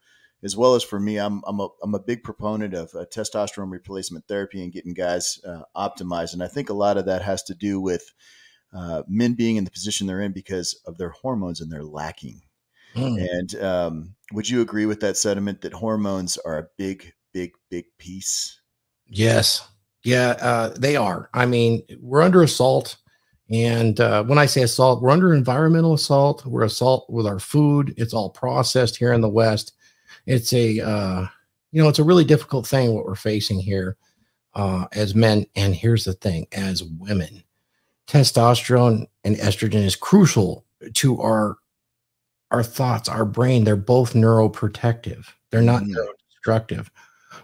as well as for me, I'm I'm a I'm a big proponent of uh, testosterone replacement therapy and getting guys uh, optimized, and I think a lot of that has to do with uh, men being in the position they're in because of their hormones and they're lacking. Mm. And um, would you agree with that sentiment that hormones are a big, big, big piece? Yes. Yeah, uh, they are. I mean, we're under assault And uh, when I say assault, we're under environmental assault. We're assault with our food. It's all processed here in the West. It's a, uh, you know, it's a really difficult thing what we're facing here uh, as men. And here's the thing: as women, testosterone and estrogen is crucial to our our thoughts, our brain. They're both neuroprotective. They're not mm. neurodestructive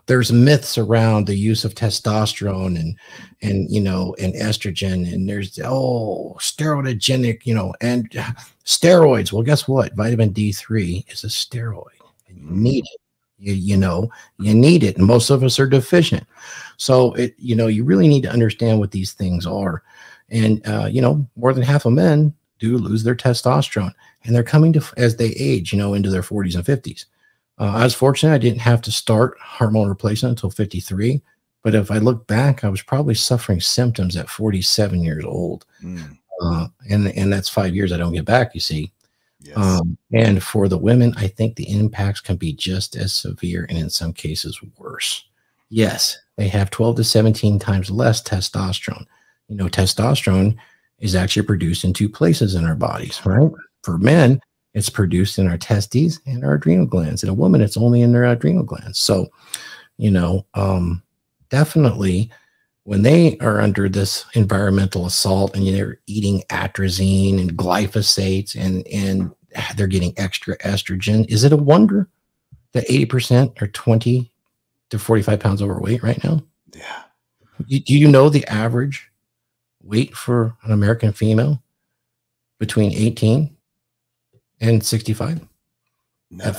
there's myths around the use of testosterone and and you know and estrogen and there's oh steroidogenic you know and steroids well guess what vitamin d3 is a steroid and you need it you, you know you need it and most of us are deficient so it you know you really need to understand what these things are and uh, you know more than half of men do lose their testosterone and they're coming to as they age you know into their 40s and 50s uh, I was fortunate; I didn't have to start hormone replacement until 53. But if I look back, I was probably suffering symptoms at 47 years old, mm. uh, and and that's five years I don't get back. You see, yes. um, and for the women, I think the impacts can be just as severe, and in some cases worse. Yes, they have 12 to 17 times less testosterone. You know, testosterone is actually produced in two places in our bodies, right? For men, it's produced in our testes and our adrenal glands. In a woman, it's only in their adrenal glands. So, you know, um, definitely when they are under this environmental assault and they're eating atrazine and glyphosate and and they're getting extra estrogen, is it a wonder that 80% are 20 to 45 pounds overweight right now? Yeah. Do you know the average weight for an American female between 18 and 65 no,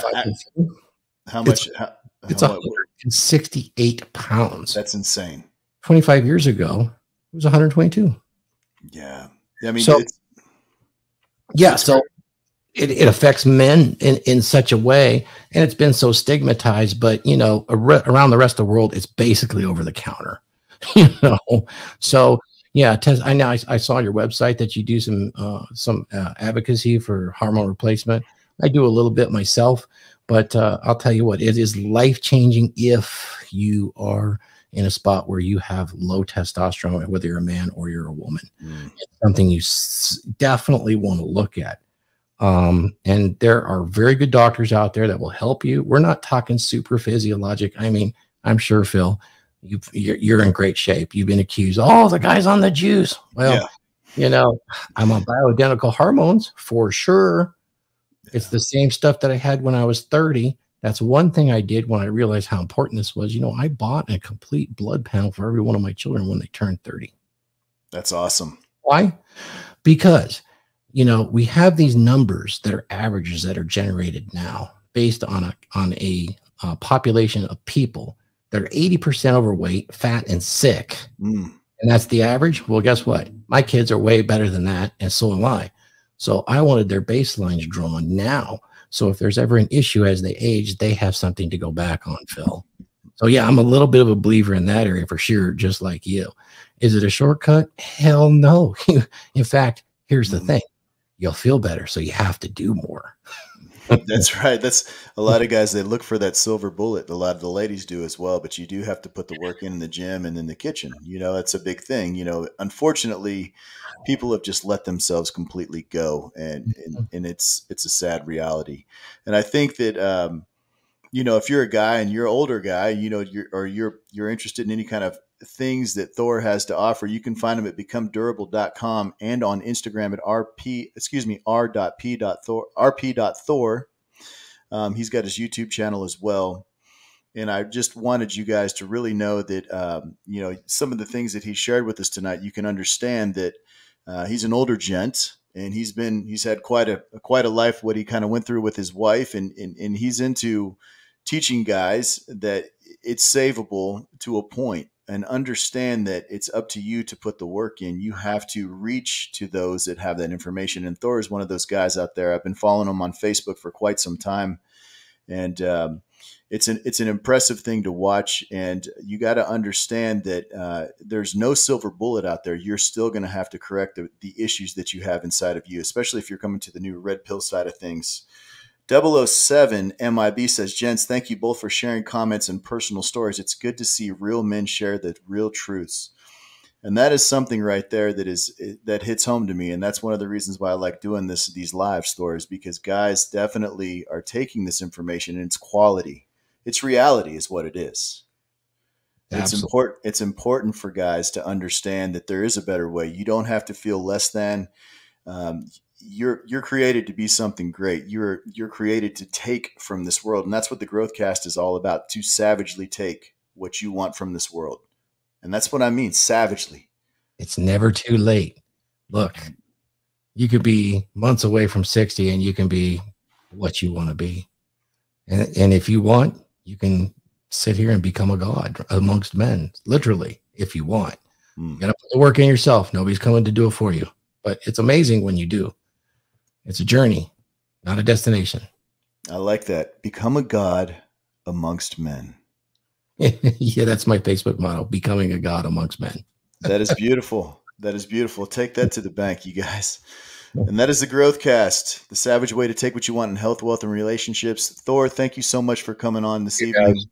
how much it's, how, it's 168 pounds. That's insane. 25 years ago it was 122 yeah. I mean so, yeah so it, it affects men in, in such a way and it's been so stigmatized but you know around the rest of the world it's basically over the counter you know? So yeah, Tess, I know I, I, saw your website that you do some uh, some uh, advocacy for hormone replacement. I do a little bit myself, but uh, I'll tell you what, it is life changing if you are in a spot where you have low testosterone, whether you're a man or you're a woman. Mm. It's something you definitely want to look at. Um, and there are very good doctors out there that will help you. We're not talking super physiologic. I mean, I'm sure Phil you you're, you're in great shape. You've been accused, oh, the guy's on the juice. Well, yeah. you know, I'm on bioidentical hormones for sure. Yeah. It's the same stuff that I had when I was 30. That's one thing I did when I realized how important this was. You know, I bought a complete blood panel for every one of my children when they turned 30. That's awesome. Why? Because, you know, we have these numbers that are averages that are generated now based on a on a uh, population of people they're 80% overweight, fat, and sick. Mm. And that's the average. Well, guess what? My kids are way better than that, and so am I. So I wanted their baselines drawn now. So if there's ever an issue as they age, they have something to go back on, Phil. So yeah, I'm a little bit of a believer in that area for sure, just like you. Is it a shortcut? Hell no. in fact, here's the mm. thing you'll feel better. So you have to do more. That's right. That's a lot of guys they look for that silver bullet. A lot of the ladies do as well, but you do have to put the work in, in the gym and in the kitchen. You know, that's a big thing. You know, unfortunately, people have just let themselves completely go, and and, mm-hmm. and it's it's a sad reality. And I think that um, you know, if you're a guy and you're an older guy, you know, you're or you're you're interested in any kind of things that Thor has to offer, you can find him at becomedurable.com and on Instagram at rp, excuse me, r.p.thor, rp.thor. Um, he's got his YouTube channel as well. And I just wanted you guys to really know that, um, you know, some of the things that he shared with us tonight, you can understand that uh, he's an older gent and he's been, he's had quite a, quite a life, what he kind of went through with his wife and, and, and he's into teaching guys that it's savable to a point and understand that it's up to you to put the work in. You have to reach to those that have that information. And Thor is one of those guys out there. I've been following him on Facebook for quite some time, and um, it's an it's an impressive thing to watch. And you got to understand that uh, there's no silver bullet out there. You're still going to have to correct the, the issues that you have inside of you, especially if you're coming to the new red pill side of things. 007 MIB says, Gents, thank you both for sharing comments and personal stories. It's good to see real men share the real truths. and that is something right there that is that hits home to me and that's one of the reasons why i like doing this these live stories, because guys definitely are taking this information and it's quality it's reality is what it is it's important it's important for guys to understand that there is a better way you don't have to feel less than um, you're you're created to be something great you're you're created to take from this world and that's what the growth cast is all about to savagely take what you want from this world and that's what I mean, savagely. It's never too late. Look, you could be months away from 60 and you can be what you want to be. And, and if you want, you can sit here and become a god amongst men, literally, if you want. Mm. You gotta put the work in yourself. Nobody's coming to do it for you. But it's amazing when you do. It's a journey, not a destination. I like that. Become a god amongst men. yeah, that's my Facebook motto: becoming a god amongst men. that is beautiful. That is beautiful. Take that to the bank, you guys. And that is the Growth Cast, the savage way to take what you want in health, wealth, and relationships. Thor, thank you so much for coming on this evening. Guys.